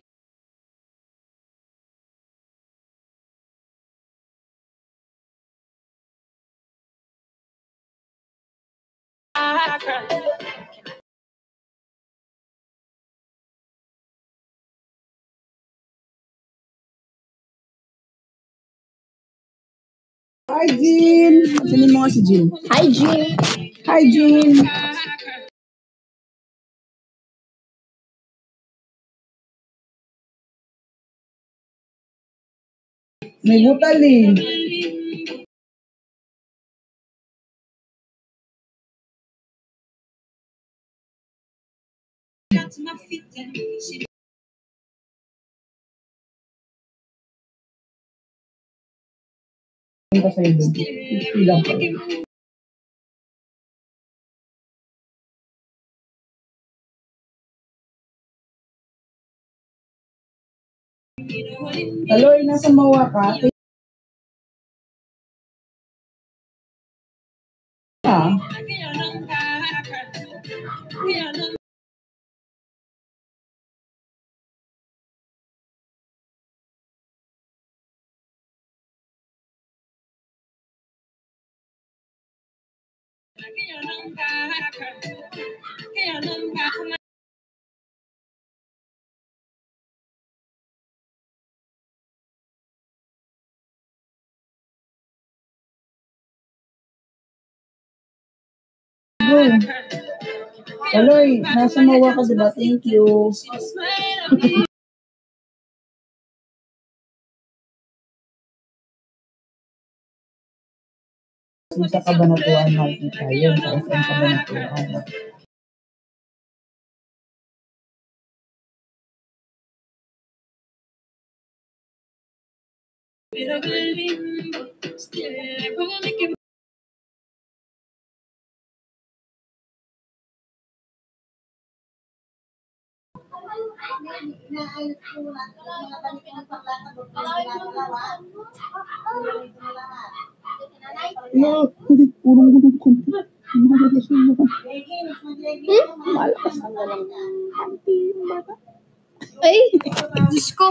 I cried. Hi, Jean! Sino mo nga si Jean? Hi, Jim. Hi, Jean! May butal eh. Down Halo, Indonesia. sama gampang. Aloy, nasa mawa ka diba? Thank you. Sa Kabanatuan makikita yun sa SM Kabanatuan. No, hindi. Urong ko ng konti. Malakas ang mga. Malakas ang mga. Panty yung bata. Ay! Diyos ko.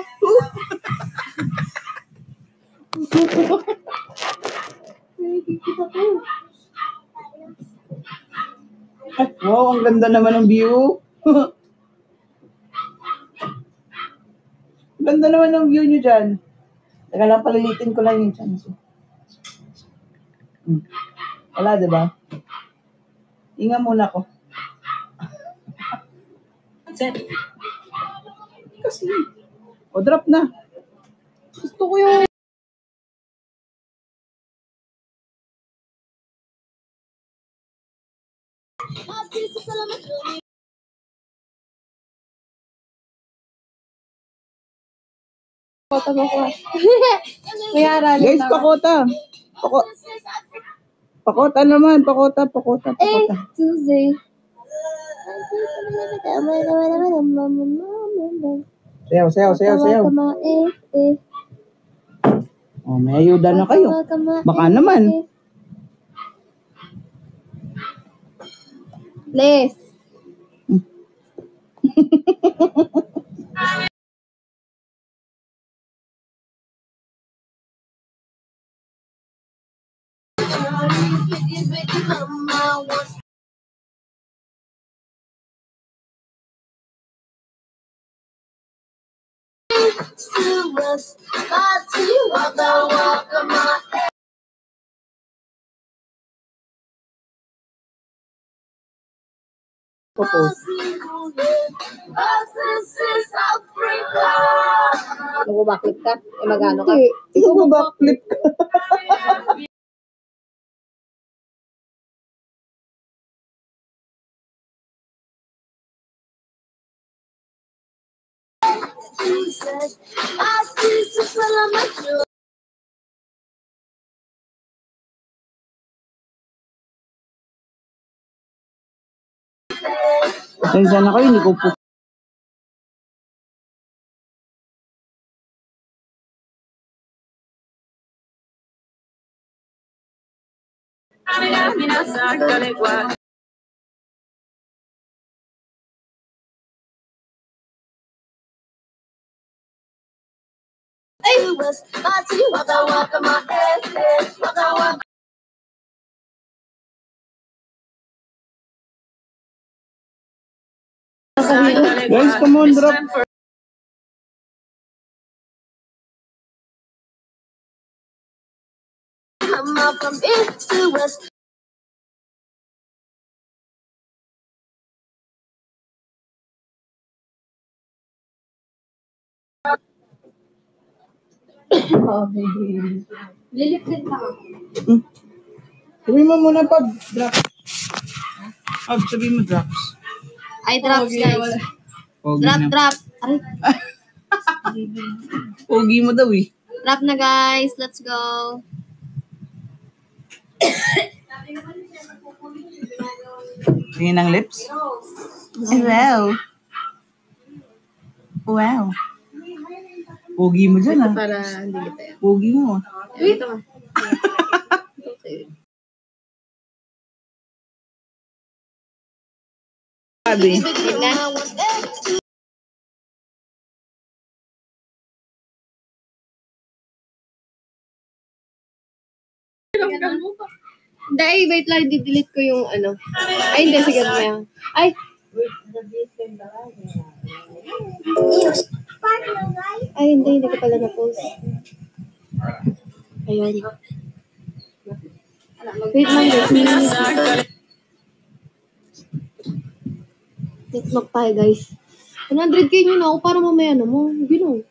Ay, wow, ang ganda naman ng view. ganda naman ng view nyo dyan. Teka lang, palilitin ko lang yung chance. Hmm. Wala, di ba? Inga muna ko. Kasi, o drop na. Gusto ko yung Kota mo ko. May aralin Guys, pakota. Pako pakota naman. Pakota, pakota, Eh, pakota. Tuesday. Sayaw, sayaw, sayaw, sayaw. Eh, eh. Oh, may ayuda na kayo. Baka naman. Les. Sorry, bitty, to to you, ka? E magano ka? Backflip ka? Jesus. I Jesus, I love my joy. Ako, hindi ko po believers. Mighty Waka Waka, my head, Waka Waka. Guys, come on, drop. Come up from east to west. Lilip din ka. Sabihin mo muna pag drop. Pag sabihin mo drops. Ay, drops, guys. Pogi Drop, na. drop. Ay, Pogi mo daw eh. drop na, guys. Let's go. Tingin ng lips. Wow. Wow. Pogi mo dyan ah. Para hindi kita yan. Pogi mo. Wait, ito ka. Okay. Sabi. Dahil, wait lang, di-delete ko yung ano. Ay, hindi, sige, mamaya. Ay, ay, hindi, hindi ko pala na-post. Ayun. Wait lang, guys. Tiktok tayo, guys. 100k nyo na ako para mamaya na mo. Gino.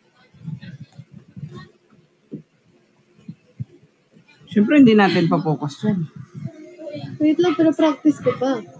Siyempre hindi natin pa-focus yan. Wait lang, pero practice ko pa.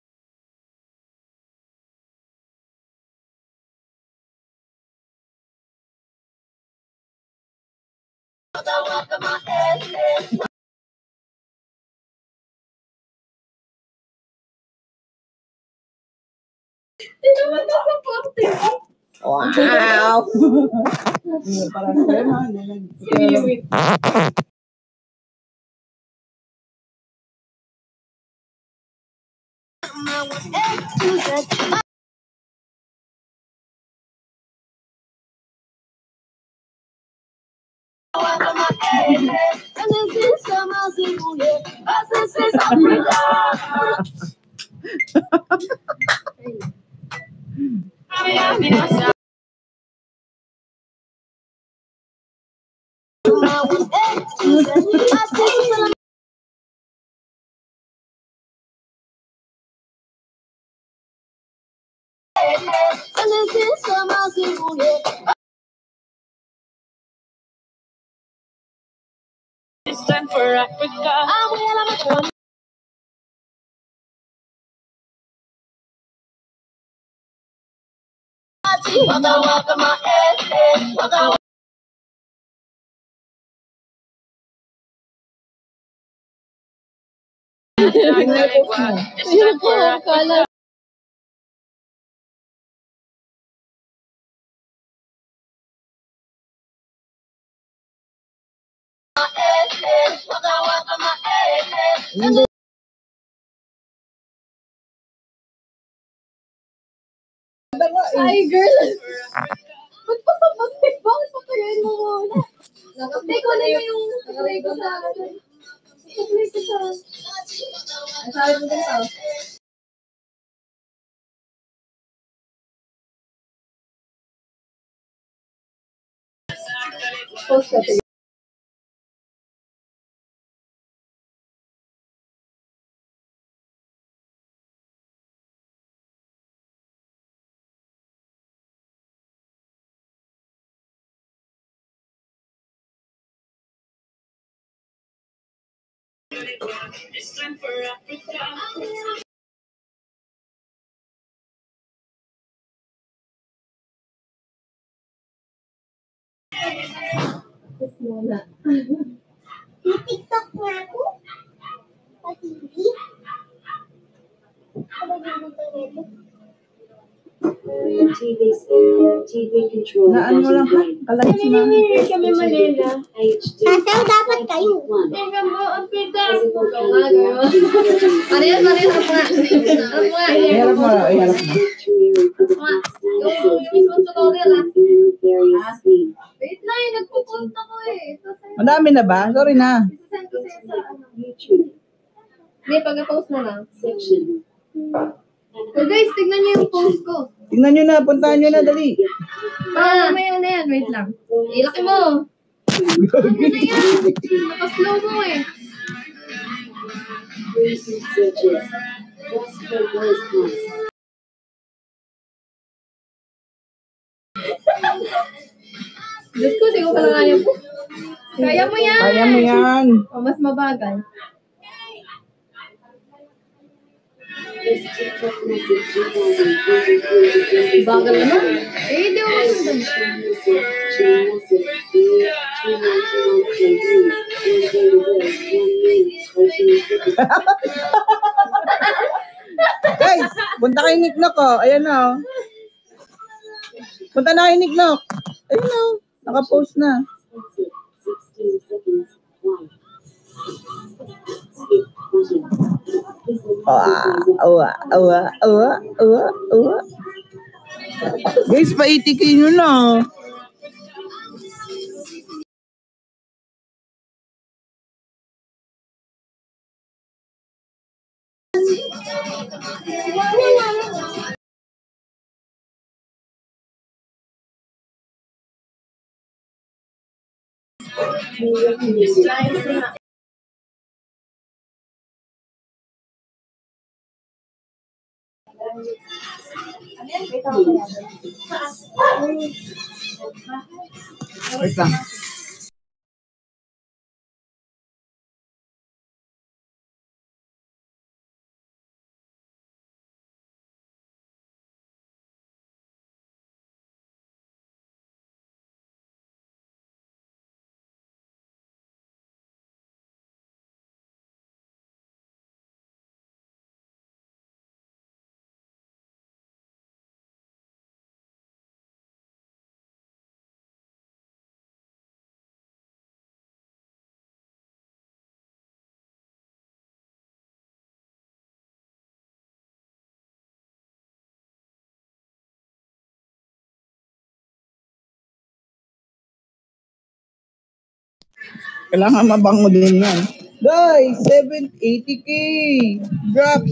Deixa eu mandar essa foto, tem Uau! It's time for Africa. Wakaji, waka waka my ass, ass, waka Beautiful color. My ass, ass, waka waka my ass, ass. Din tao. Post ka time for Africa. TikTok nga ako. TV. Ano ba yung nito? Naan mo lang ka? Kalahit na. kami Manila. Sasaw dapat kayo. Tingnan mo, ang pita. Ano yan? Ano yan? Ano nga? Ano nga? Iharap mo. Iharap mo. Yung. Wait lang, eh, nagpupunta ko eh. Madami na ba? Sorry na. sasend ko sa'yo sa ano. Hindi, pag-post na lang. So guys, tignan niyo yung post ko. Tingnan nyo na. Puntahan nyo na. Dali. Ah, may na yan. Wait lang. Ilaki mo. Ano na yan? Napaslow mo eh. Diyos ko, di ko pala kaya po. Kaya mo yan. Kaya mo yan. O, mas mabagal. Bagal naman. Eh, di mo masundan. Guys, punta kay Nick Nock, oh. Ayan na, oh. Punta na kay Nick Nock. Ayun na, oh. Naka-post na. Awa, awa, awa, awa. Guys, pa-80k nyo na. oh. Wait lang. Kailangan mabango din yan. Guys, 780k. Drops.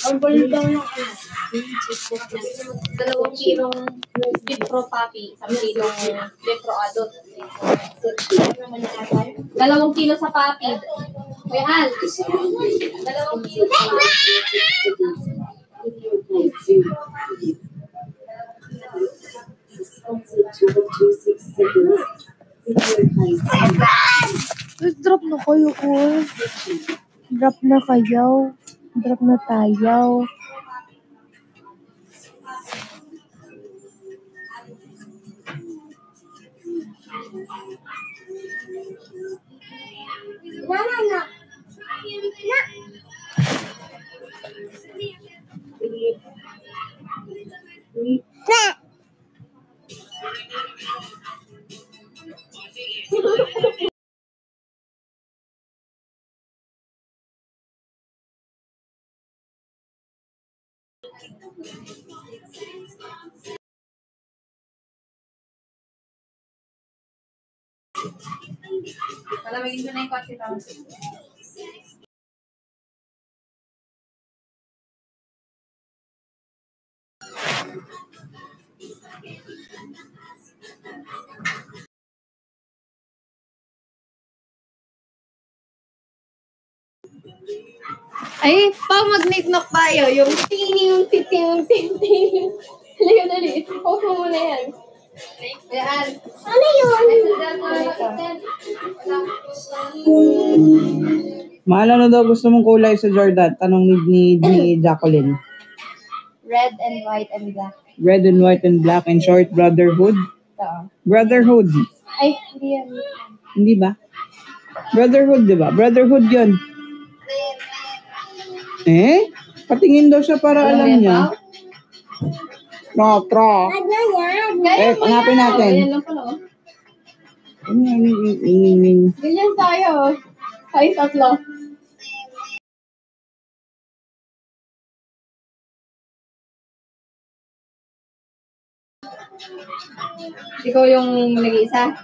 Ang balik daw ng ano, dalawang kilong Bipro Papi, isang kilong Bipro Adult. Dalawang kilo sa Papi. Kuya Al, dalawang kilo sa play two. Responsive to the two six seconds. Video play two. Guys, drop na kayo, oh. Drop na kayo. Drop na tayo. Palamigin ko na yung kotse tao. Ay, pag mag-knock tayo, yung ting ting ting ting. Halika dali. Post mo muna yan. Ano yun? mag-send. Mahal ano daw gusto mong kulay sa Jordan? Tanong ni, ni, ni Jacqueline. Red and white and black. Red and white and black and short brotherhood. Ito. Brotherhood. Ay, hindi yan. Hindi ba? Brotherhood, di ba? Brotherhood yun. Eh? Patingin daw siya para alam niya. No, tro. Yan? Eh, hanapin natin. Ayan lang pala, oh. Ano Ganyan tayo. Ay, tatlo. Ikaw yung nag-iisa?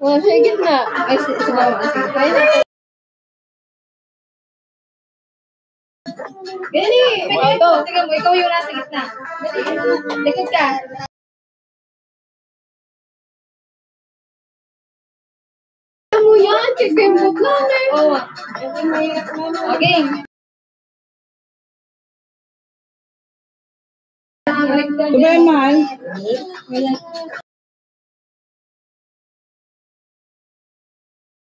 Oh, siya gitna. Ay, Mama. Sige, kaya na. Gani! Ito, tingnan mo, ikaw yung nasa gitna. Likod ka. Ano mo yan? Check yung book eh. Oo. Okay. Ito ba yan, mahal?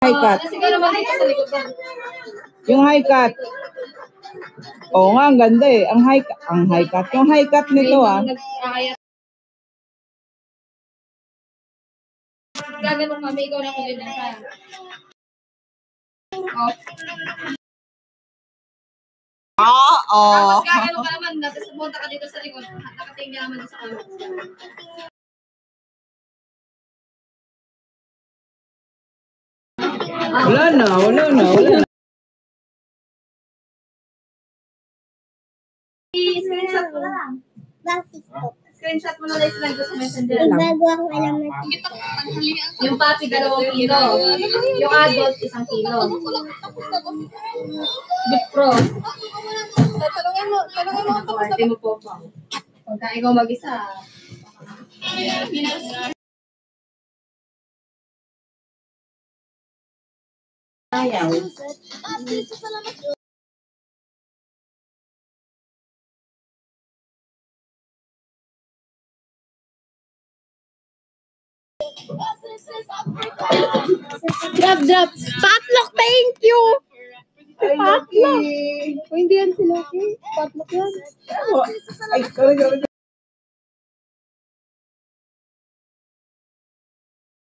High cut. Likod ka. Yung high cut. Oo nga, ang ganda eh. Ang high, ang high cut. Yung high cut nito ah. Gaganong kami, ikaw na kung ganyan ka. Oh. Ah, oo. Tapos gaganong ka naman, tapos pumunta ka dito sa likod. Nakatingin ka naman sa kamay. Wala na, wala na, wala na. I-screenshot mo na lang. Bakit ko? Screenshot mo na lang yung sa messenger. May bago ako alam na Yung papi, dalawang kilo. Yung adult, isang kilo. Big Pro. Talungin mo, talungin mo. Party mo po pa. Pagka ikaw mag-isa. Ayaw. Drop, drop. Patlok, thank you. Ay, Loki. O, hindi yan si Loki. Patlok yan. Ay, sorry, sorry.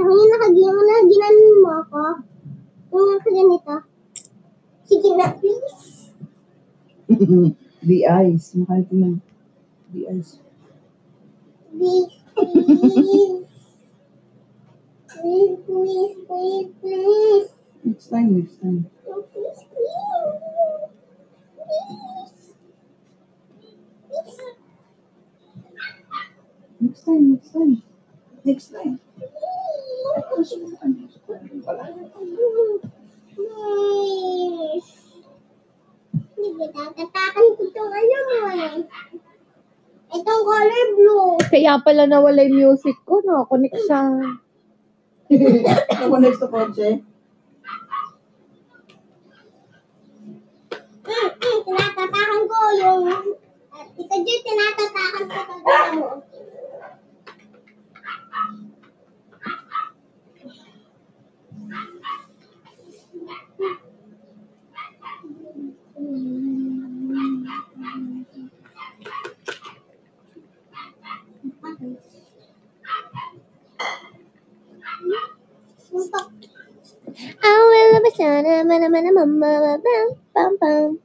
Yung nakagyan mo na, ginanon mo ako. Yung nakaganito. Sige na, please. The eyes. Mahal ko na. The eyes. Please, please. Please, please, please, please. Next time, next time. Oh, Please, please. Please. Next time, next time. Next time. Please. Hindi tatatakan ko itong ano mo eh. Itong color blue. Kaya pala nawala yung music ko, no? Connect siya. Ako next to kotse. Mm, mm, tinatatakan ko yung... Uh, ito dyan, tinatatakan ko kagaya mo. I will be shining, man, man, man, man, man, man, man, man, man,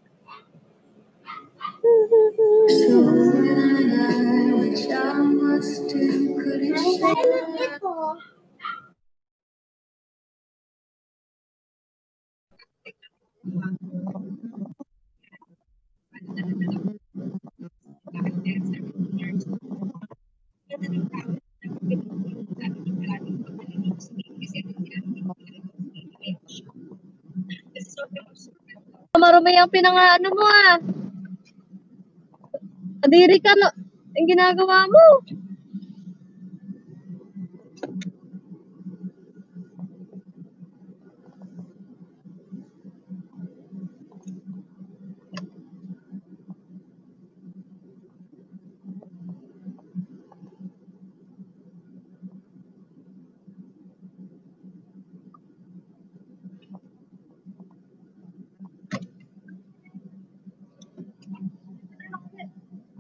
Marumi ang pinangaano mo ah. Kadiri ka no. Ang ginagawa mo.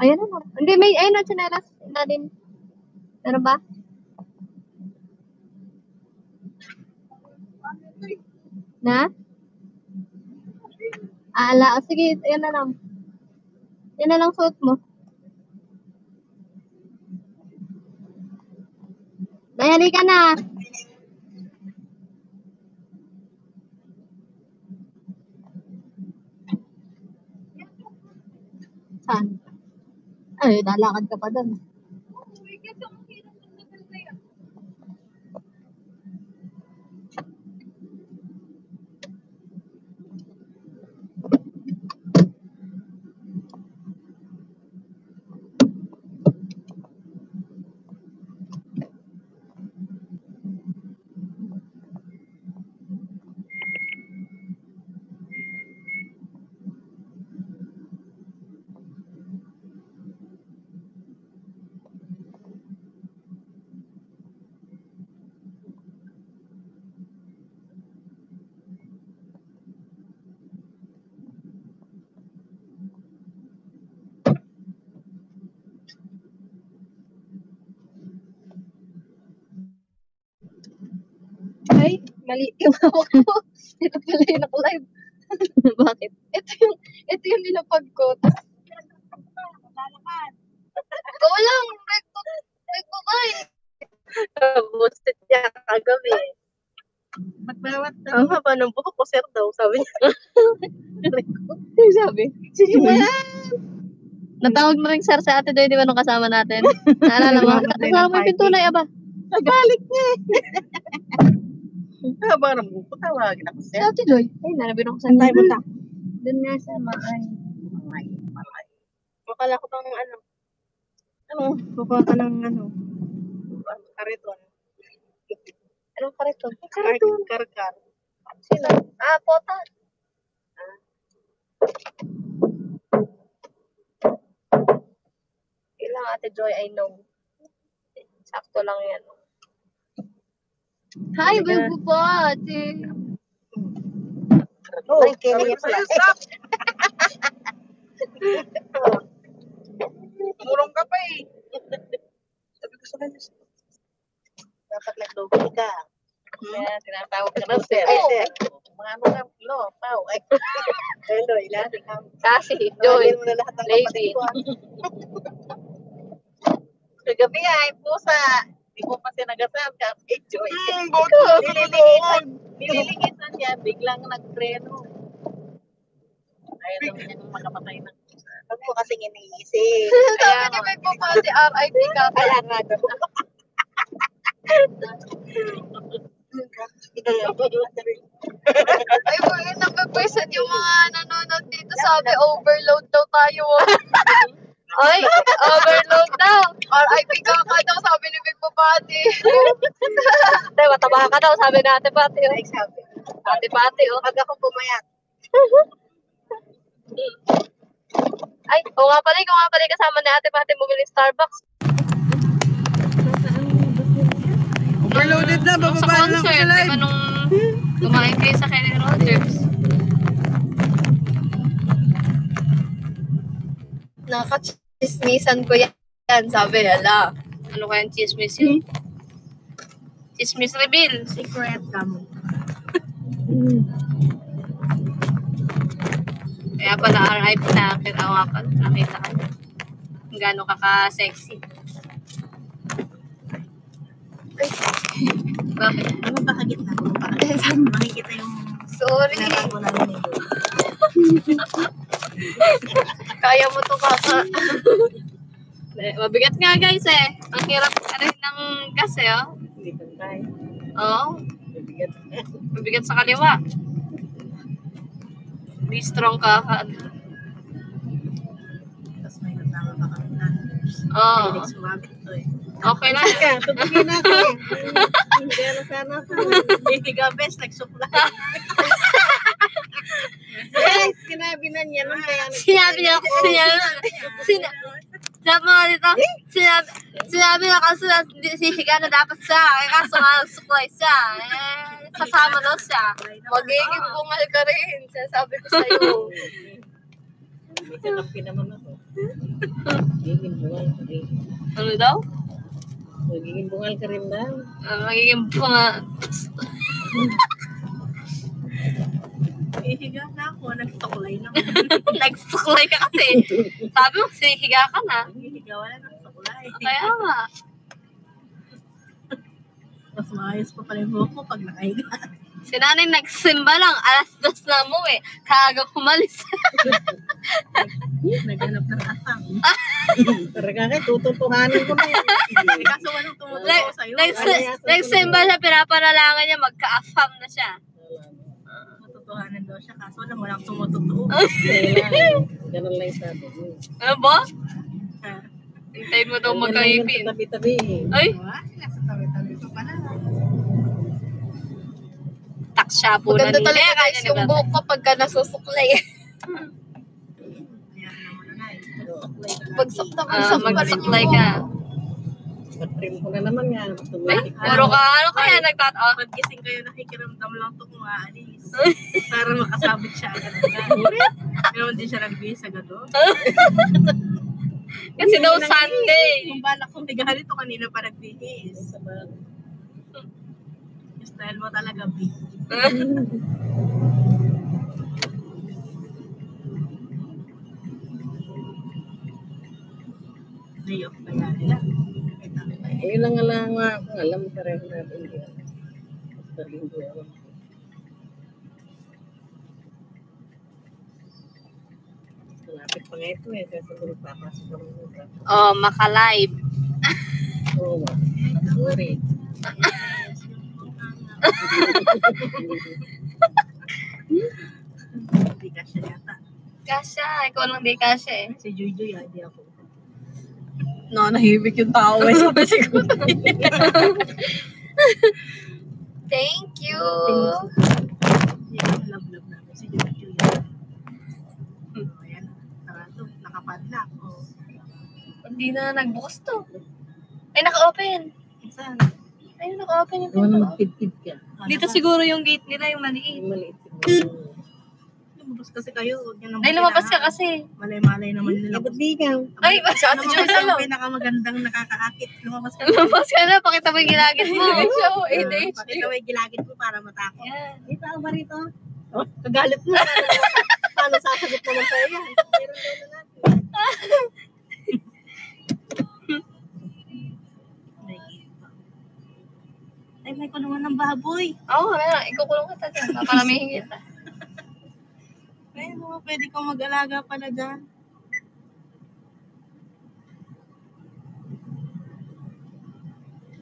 Ayan na. Hindi, may, ayun na, chanelas. Na din. Meron ba? Na? Ah, ala. Sige, yan na lang. Yan na lang suot mo. Dayali ka na. Saan? Ay, lalakad ka pa doon. Ay, mali yung hawak ko. Ito pala yung naka-live. Bakit? Ito yung, ito yung nilapag ko. Tapos, Ikaw lang, recto, recto tayo. Busted niya kagabi. Magbawat na. Ang haba ng buhok ko, sir daw, sabi niya. Ano yung sabi? Sige mo yan. Natawag na rin sir sa ate Doy, di ba nung kasama natin? Naalala mo? Kasama mo yung pintunay, aba. Nagalit niya eh. Buko, tawagin ako siya. ate Joy. Ay, nanabilang ko sa Saan tayo punta? Doon nga sa Maay. Malay, malay. Makala ko bang ano, Ano? Kukuha ka ng ano? Kariton. Anong karito? Kariton. Karkar. Sino? Ah, pota. Ilang ate Joy, I know. Sakto lang yan. Hi, bago po, ate. Oh, Ay, kaya pala. Murong ka pa eh. Sabi ko sa kanya, Dapat naglubi ka. Yeah, tinatawag ka na sir? Ay, sir. Mga ano na, lo, pao. Ay, hello, ilan? Kasi, Joy, lady. ko. ah. Kagabi ay pusa. Di mo pa sinagasam ka. Eh, Joy. Hmm, boto na Nililigisan, nililigisan niya, biglang nagpreno. Ayaw daw niya nung makamatay ng. Huwag mo kasing iniisip. Sabi ni Meg po pati RIP ka. Kaya nga daw. Ay, po yun, nagpagpwisan yung mga nanonood dito. Sabi, overload daw tayo. Ay, overload daw. RIP ka ka daw, sabi ni Meg po pati. Tay, mataba ka daw, sabi ni Ate Pati. oh. Ay, sabi. Ate Pati, oh. Pag ako pumayat. Ay, oo nga pala, ikaw nga pala kasama ni Ate Pati bumili Starbucks. Overloaded na, bababa na lang ako sa live. nung kumain kayo sa Kenny Rogers? Nakaka-chismisan ko yan. Sabi, hala. Ano kayang chismis yun? Chismis reveal. Secret ka mo. Kaya pala RIP na kinawakan. Nakita ka niya. Kung gaano ka ka-sexy. Bakit? Ano ba kagitna ko? Makikita yung Sorry. natago na rin. Kaya mo to kaka. Eh, Mabigat nga guys eh. Ang hirap ano ng gas eh oh. Hindi ko kaya. Oo. Bibigat. Mabigat sa kaliwa. Be strong ka. ka. Tapos may kasama pa kami na. Oo. Hindi sumabit to eh. Okay lang. Ka, na ako eh. Hindi na sana ako. Hindi ka best, nagsupply. Sinabi na niya nun kaya Sinabi niya, sinabi, sinabi, sabi mo nga dito, sinabi, sinabi na kasi na sihiga na dapat siya. Eh, kaso nga supply siya. Eh, kasama daw siya. Magiging bungal ka rin. Sabi ko sa'yo. Hindi ka naman ako. Ano daw? Magiging bungal ka rin daw. Uh, magiging mga... Ihiga na ako, nagsuklay na. Nagsuklay ka kasi. Sabi mo, sinihiga ka na. Ihiga, wala nang suklay. Kaya nga. Mas maayos pa pala yung buhok mo pag nakahiga. Si nanay nagsimba lang. Alas dos na mo eh. Kaaga kumalis. Naghanap ng asang. Talaga ka, tututuhanin ko na. Eh, kaso walang tumutuwa sa'yo. nags, nagsimba siya, pinapanalangan niya, magka-afam na siya. Matutuhanan daw siya, kaso walang walang tumututuo. Kailangan. Ganun lang sabi. Ano ba? Hintayin mo daw lang magkaipin. sa Tabi-tabi. Ay, nasa tabi-tabi pa pala. taksya po na Maganda nila. talaga guys yung buhok ko pagka nasusuklay. Ayan naman na eh. Pagsok na Ah, pagsok pa rin yung buhok. Ka. Patrim ko na naman nga. Ay, puro ka, ano kaya nagtat... Oh, Pag gising kayo, nakikiramdam lang ito kung aalis. Para makasabit siya agad. Pero hindi siya nagbihis agad. oh. kasi daw Sunday. Kung balak kong higahan ito, kanina pa nagbihis. Style mo talaga, B. Day off kaya nila. Kita ko eh. Yun lang lang nga akong alam pareho natin yan. Basta linggo ako. Malapit pa nga ito eh. Kasi kung papasok ng mga. Oh, maka-live. Oo. Sorry. Hindi ka siya yata. Kasya, ikaw lang di kasya eh. Si Joy-Joy, ah, hindi ako. No, nahibik yung tao eh. Sabi siguro. Thank you. Si Joy-Joy. Hmm. Ayan, tara to, nakapadlock. Oh. Hindi na nagbukas to. Ay, naka-open. Saan? Ay, naka-open yung Ano pinto. magpid-pid ka? Dito siguro yung gate nila, yung maliit. Yung maliit siguro. Lumabas kasi kayo. Huwag niyo naman Ay, lumabas ka kasi. Malay-malay naman nila. Ba't di ka? Ay, Lumabas Joy ka na ang pinakamagandang nakakaakit. Lumabas ka. Lumabas ka na, pakita mo yung ginagit mo. Show, ADHD. Pakita mo yung gilagit mo para matakot. Yan. Dito ako ba rito? Oh, kagalit mo. Paano sasagot naman sa'yo yan? Meron daw na natin. Ay, may kulungan ng baboy. Oo, oh, meron. Ikukulong kita dyan. Papalamihin kita. Ay, mga pwede kang mag-alaga pala dyan.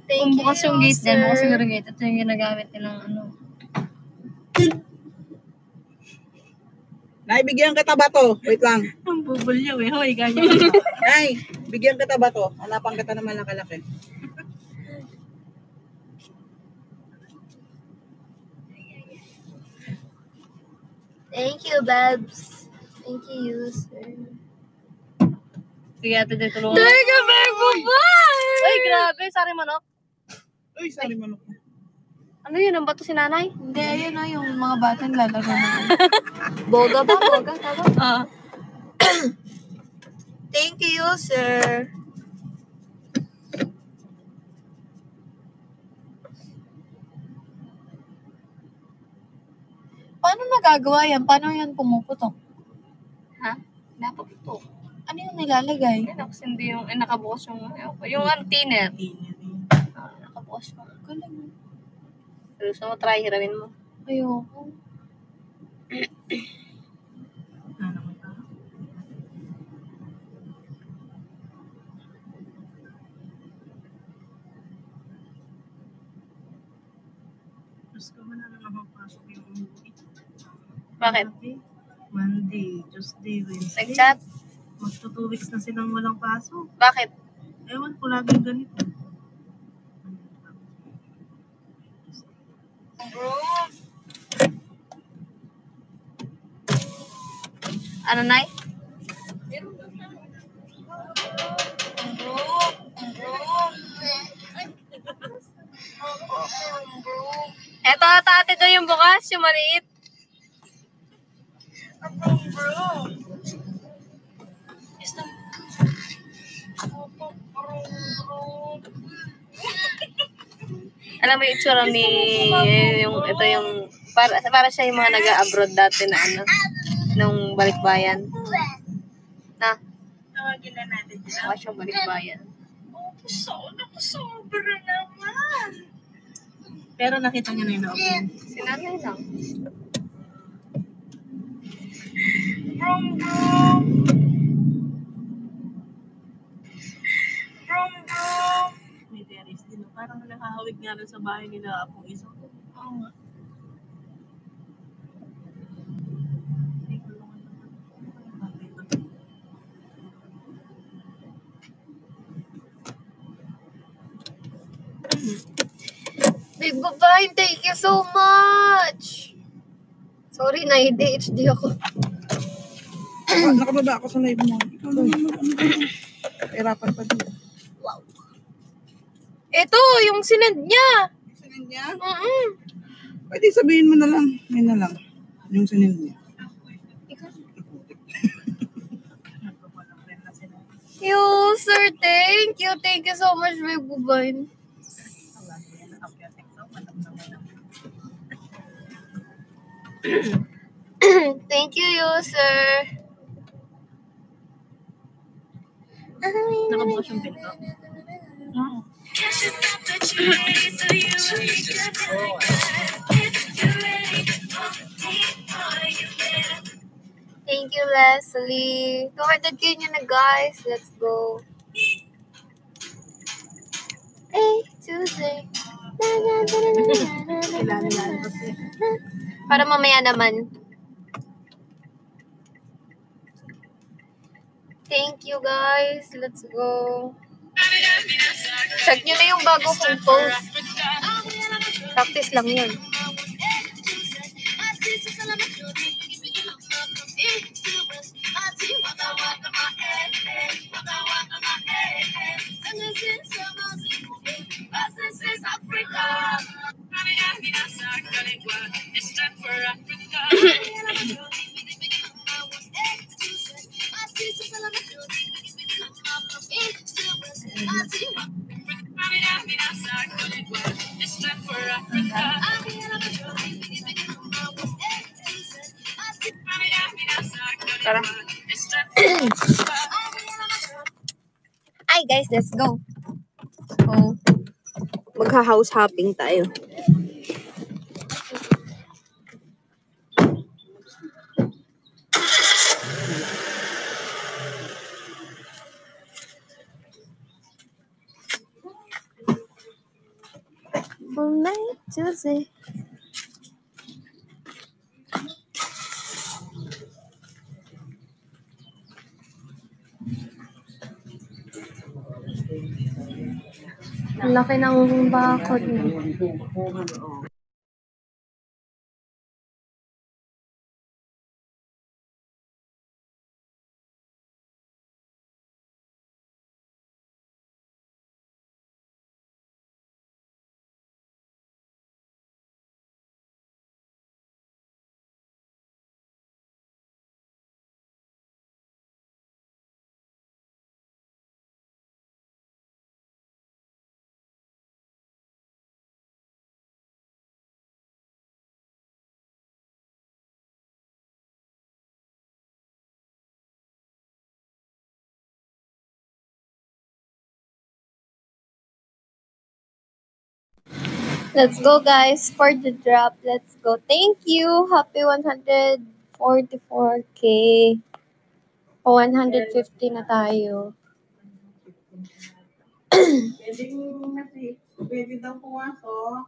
Kung bukas yung gate din, bukas siguro yung gate. Ito yung ginagamit nilang ano. Nay, bigyan kita ba to? Wait lang. Ang bubulyaw eh. Hoy, ganyan. Nay, bigyan kita ba to? Hanapan kita naman laki-laki. Thank you, Babs. Thank you, sir. Sige, ate, dito tulungan. Dahil ka, bye! Ay, grabe. Sari manok. Uy, sorry manok. Ano yun? Ang bato si nanay? Hindi, ayun na yung mga batang lalaro na. boga ba? Boga? Tama? Ah. Thank you, sir. Nagagawa yan? Paano yan pumuputok? Ha? Dapat ito. Ano yung nilalagay? Ay, naku, hindi yung, eh, nakabukas yung, yung ano, thinner. Ah, nakabukas mo. Galing. Pero gusto mo, try, hiramin mo. Ayoko. Ano mo ta? Diyos ko, wala na naman pasok yung umuwi. Bakit? Monday, Tuesday, Wednesday. Nag-chat? Magto two weeks na silang walang pasok. Bakit? Ewan ko laging ganito. Ano, Nay? Eto, tate doon yung bukas, yung maliit. Alam mo yung itsura ni yung ito yung para para siya yung mga nag-abroad dati na ano nung balikbayan. Na. Tawagin na natin sila. Watch yung balikbayan. Oh, puso na puso sobra naman. Pero nakita niyo na yun. Sinabi lang. Vroom, vroom. Vroom, vroom. May terrace din. Parang nakahawig nga rin sa bahay nila apong isang. Oo oh, nga. Big Bubine, thank you so much! Sorry, na ADHD ako. Nakababa ako sa live mo. Ikaw naman, ano ba? Hirapan pa din. Ito, yung sinend niya. Sinend niya? Mm-mm. Pwede sabihin mo na lang. Yun na lang. Yung sinend niya. User, thank you. Thank you so much, Big Bubay. Thank you, user. Nakabukas yung pinto. Oh. Thank you, Leslie. 200k nyo na, guys. Let's go. Hey, Tuesday. Para mamaya naman. Thank you, guys. Let's go. Check nyo na yung bago kong post. Practice lang yun. Tara. Ay, guys, let's go. So, magha-house hopping tayo. From night to day. Ang laki ng bakod niya. Let's go, guys, for the drop. Let's go. Thank you. Happy 144k. O 150 na tayo. Pwede daw pumasok.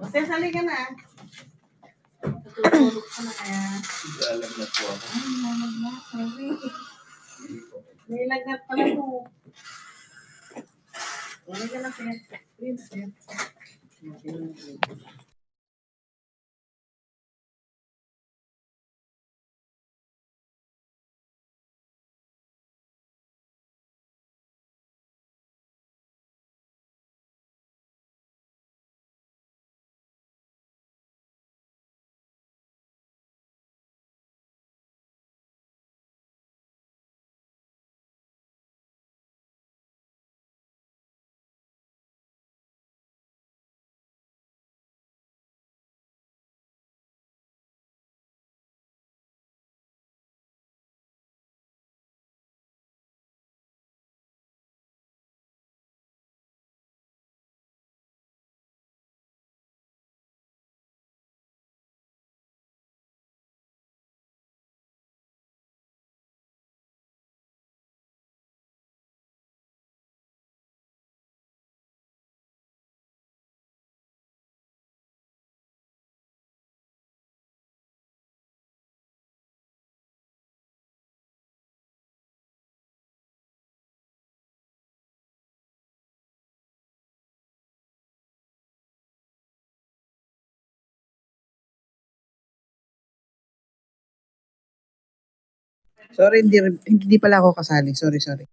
O, Tess, halika na. Tutulog ka na kaya. Alam na po ako. Ay, nalagnat. Sorry. May lagnat pala po. Ano ka lang kaya? Sorry, hindi, hindi pala ako kasali. Sorry, sorry.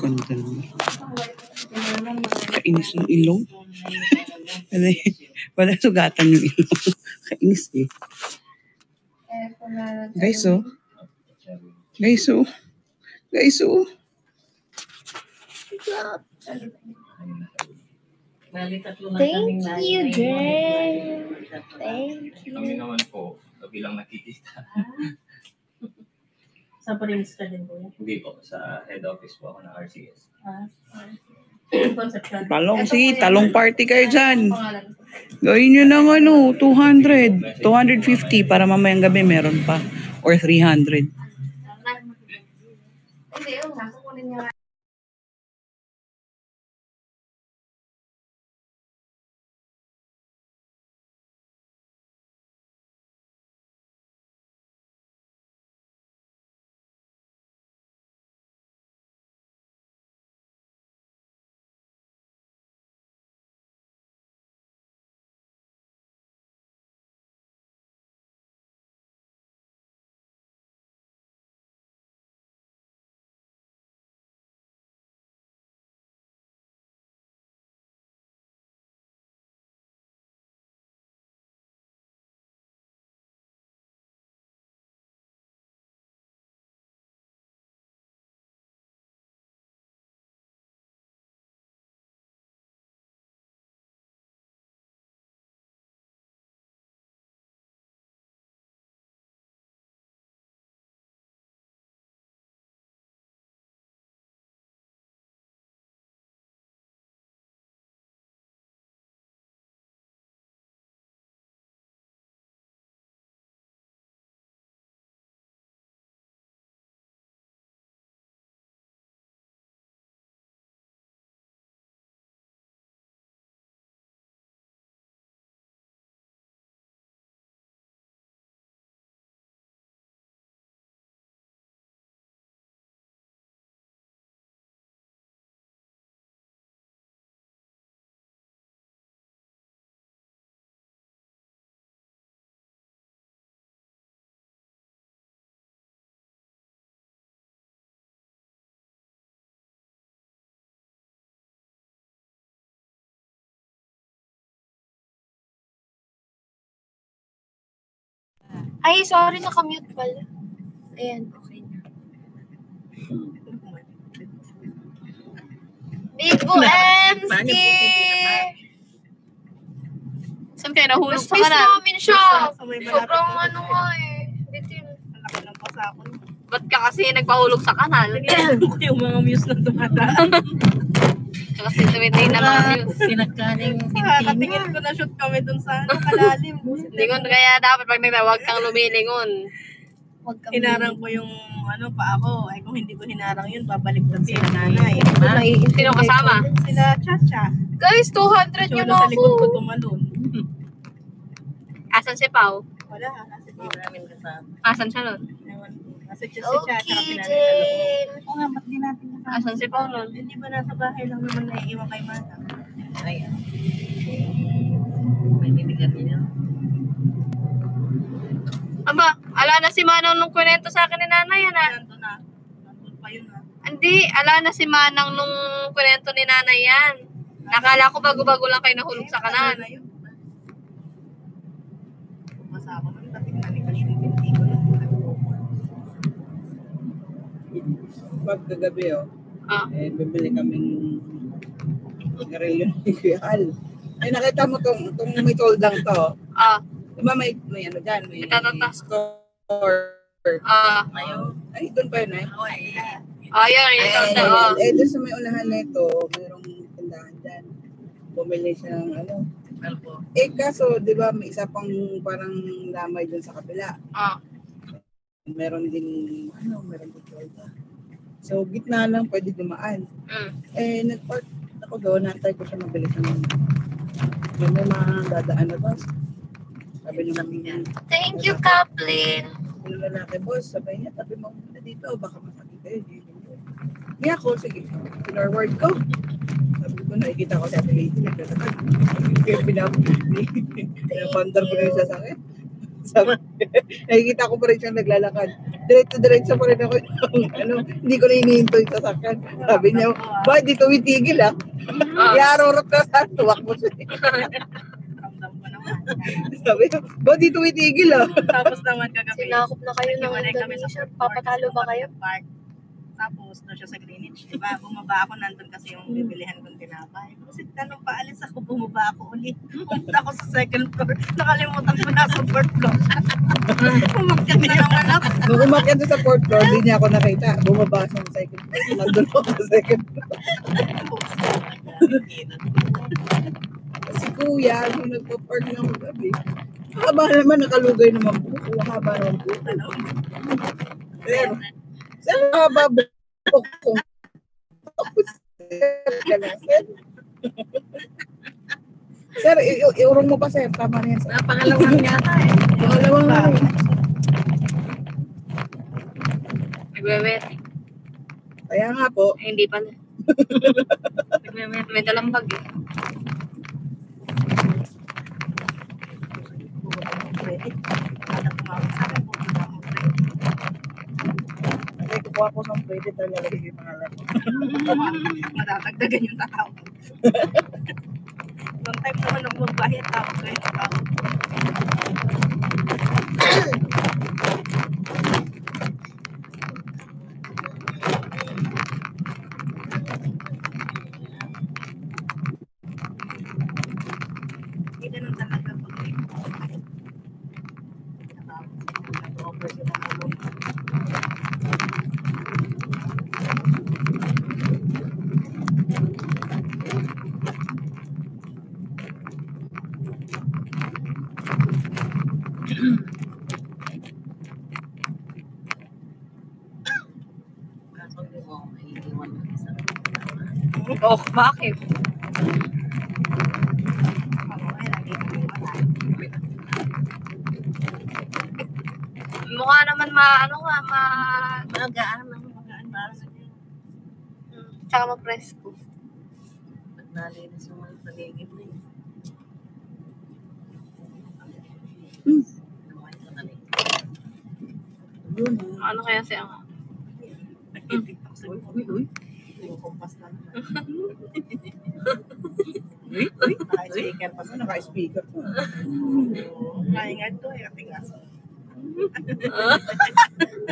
Ganda naman. Kainis ng ilong. Wala, wala sugatan yung ilong. Kainis eh. Guys, oh. Guys, oh. Guys, oh. Thank you, Jen. Thank Kami you. naman po, kabilang nakikita. Sa Prince ka din po yan. Hindi po, sa head office po ako ng RCS. Ah, Conception. Talong, sige, talong party kayo dyan. Pangalan. Gawin nyo ng ano, 200. 250 para mamayang gabi meron pa. Or 300. Ay, sorry, nakamute pala. Ayan, okay na. Big MC! Saan kayo nahulog Miss sa kanan? namin siya. Sobrang ano nga eh. Bitin. Malaki ng pasa ako. Ba't ka kasi nagpahulog sa kanal? yung mga muse na tumataan. Kasi tumitingin na mga views. Sinagkaning Nakatingin ko na shoot kami dun sa ano, kalalim. Lingon kaya dapat pag nagtawag kang lumilingon. Hinarang ko yung ano pa ako. Ay kung hindi ko hinarang yun, babalik na sila nanay. Sino kasama? Sila Chacha. Guys, 200 yun Tsura sa likod ko ako. tumalon. Asan si Pau? Wala, namin kasama. Asan siya nun? Ko. Kasi si Chacha, Okay. Jane. Oo nga, ba't di natin kasama? Asan si nun? Hindi ba nasa bahay lang naman naiiwan kay Mana? Ayan. May bibigyan niya. Aba, ala na si Manang nung kwento sa akin ni nanay, yan ah. Nandun na. Nandun pa yun ah. Hindi, ala na si Manang nung kwento ni nanay yan. Nakala ko bago-bago lang kayo nahulog sa kanan. Ano na yun? Bumasa ako nun, dating nanikas yung binti ko nun. Pag kagabi, oh, Ah, eh, bibili kaming sigarilyo ni Kuya Al. Ay, nakita mo tong, tong may toldang to. ah, Di ba may, may ano dyan, may Itatata. store. ah. Ayun. Ay, doon pa yun eh. Oh, ay, Ah, yun, yun, yun, yun, oh. Eh, doon sa may unahan na ito, mayroong tindahan dyan. Bumili siya ng ano. ano po? Eh, kaso, di ba, may isa pang parang lamay doon sa kabila. Ah, Meron din, ano, meron din tolda. So, gitna lang, pwede dumaan. mm. Eh, nag-park ako doon, nantay ko siya mabilis ng May may mga dadaan na bus. Sabi niya namin, Thank you, Kaplin. yung lalaki, boss, sabi niya, tabi mo muna dito, baka masakit kayo. Kaya ako, sige, pinorward ko. Sabi ko, nakikita ko si Ate Lady, naglalakad. Kaya pinap, pinapandar ko na yung sasakit. Sabi, nakikita ko pa rin siyang naglalakad. Diretso-diretso pa rin ako ano, hindi ko na inihinto yung sasakyan. Sabi niya, ba, di tumitigil ah. Kaya arorot na sa tuwak mo siya. Sabi niya, ba, di tumitigil ah. Tapos naman kagabi. Sinakop na kayo ng sa Indonesia. Papatalo ba kayo? Park. Tapos doon siya sa Greenwich, di ba? Bumaba ako, nandun kasi yung bibilihan kong tinapay. Kasi tanong paalis ako, bumaba ako ulit. Pumunta ako sa second floor. Nakalimutan ko na sa fourth floor. Umakyat na naman ako. Nung umakyat doon sa fourth floor, hindi niya ako nakita. Bumaba sa second floor. Nandun ako sa second floor. Si kuya, yung nagpa-park ng gabi. Haba naman, nakalugay naman po. Haba naman po. Pero, saan haba po ko? Sir, i- i- iurong mo pa, sir. Tama na yan, sir. Pangalawang yata eh. Pangalawang ano eh. Nagwewet. Kaya nga po, Ay, hindi pala. Nagwewet. May dalang bag eh. Sa akin, ako credit. Kasi kukuha ko sa pwede tayo lalagay yung pangalan. Madadagdagan yung tao. Noong time naman ako magbayad, tawag ko yung tao. Hindi ganun talaga pag nag-offer sila ng loan. Kaso hindi mo ako maiiwan ng isang Oh, bakit? Ko. Mukha naman ma, ano nga, ma... Magaan magaan para sa niya. Tsaka ma-presko. Pag nalinis yung mga paligid na yun. Hmm. Naman ko na rin. Yun. Ano kaya siya nga? Nagtitiktok sa Uy, uy, kumpas na. Uy, uy. Naka-speaker pa naka-speaker po. Maingad to eh, katigas.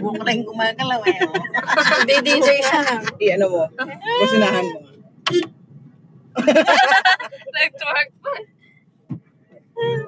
Buko lang gumagalaw eh. oh. Hindi DJ siya lang. I-ano mo. Kusinahan mo. Nag-twerk pa.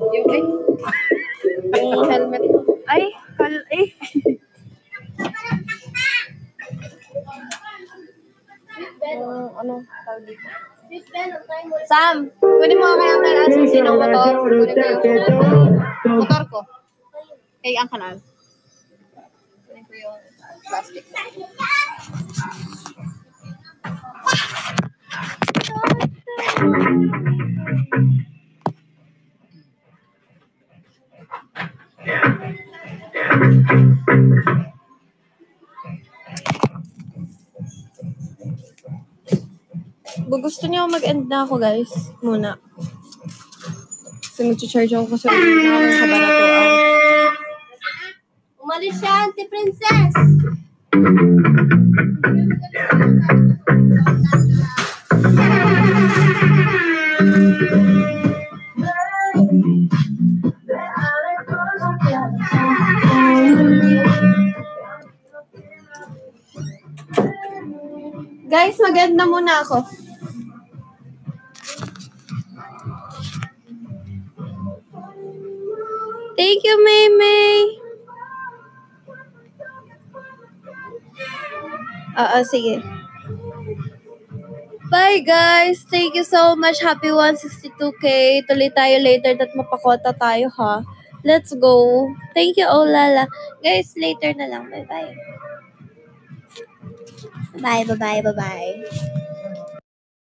Yung, ay, yung helmet. Ay, kal... Eh. Yung ano, tawag dito. Sam, kunin mo kaya ang nasa sinong motor. Kunin mo yung motor ko. Kay ang kanal. Plastic. Gusto niyo mag-end na ako, guys, muna. Kasi mag-charge ako kasi ulit na akong kabanatuan. Umalis siya, Auntie Princess. Guys, mag-end na muna ako. Thank you, Maymay. Oo, sige. Bye, guys. Thank you so much. Happy 162K. Tuloy tayo later at mapakota tayo, ha? Let's go. Thank you, Olala. Guys, later na lang. Bye-bye. 拜拜拜拜。拜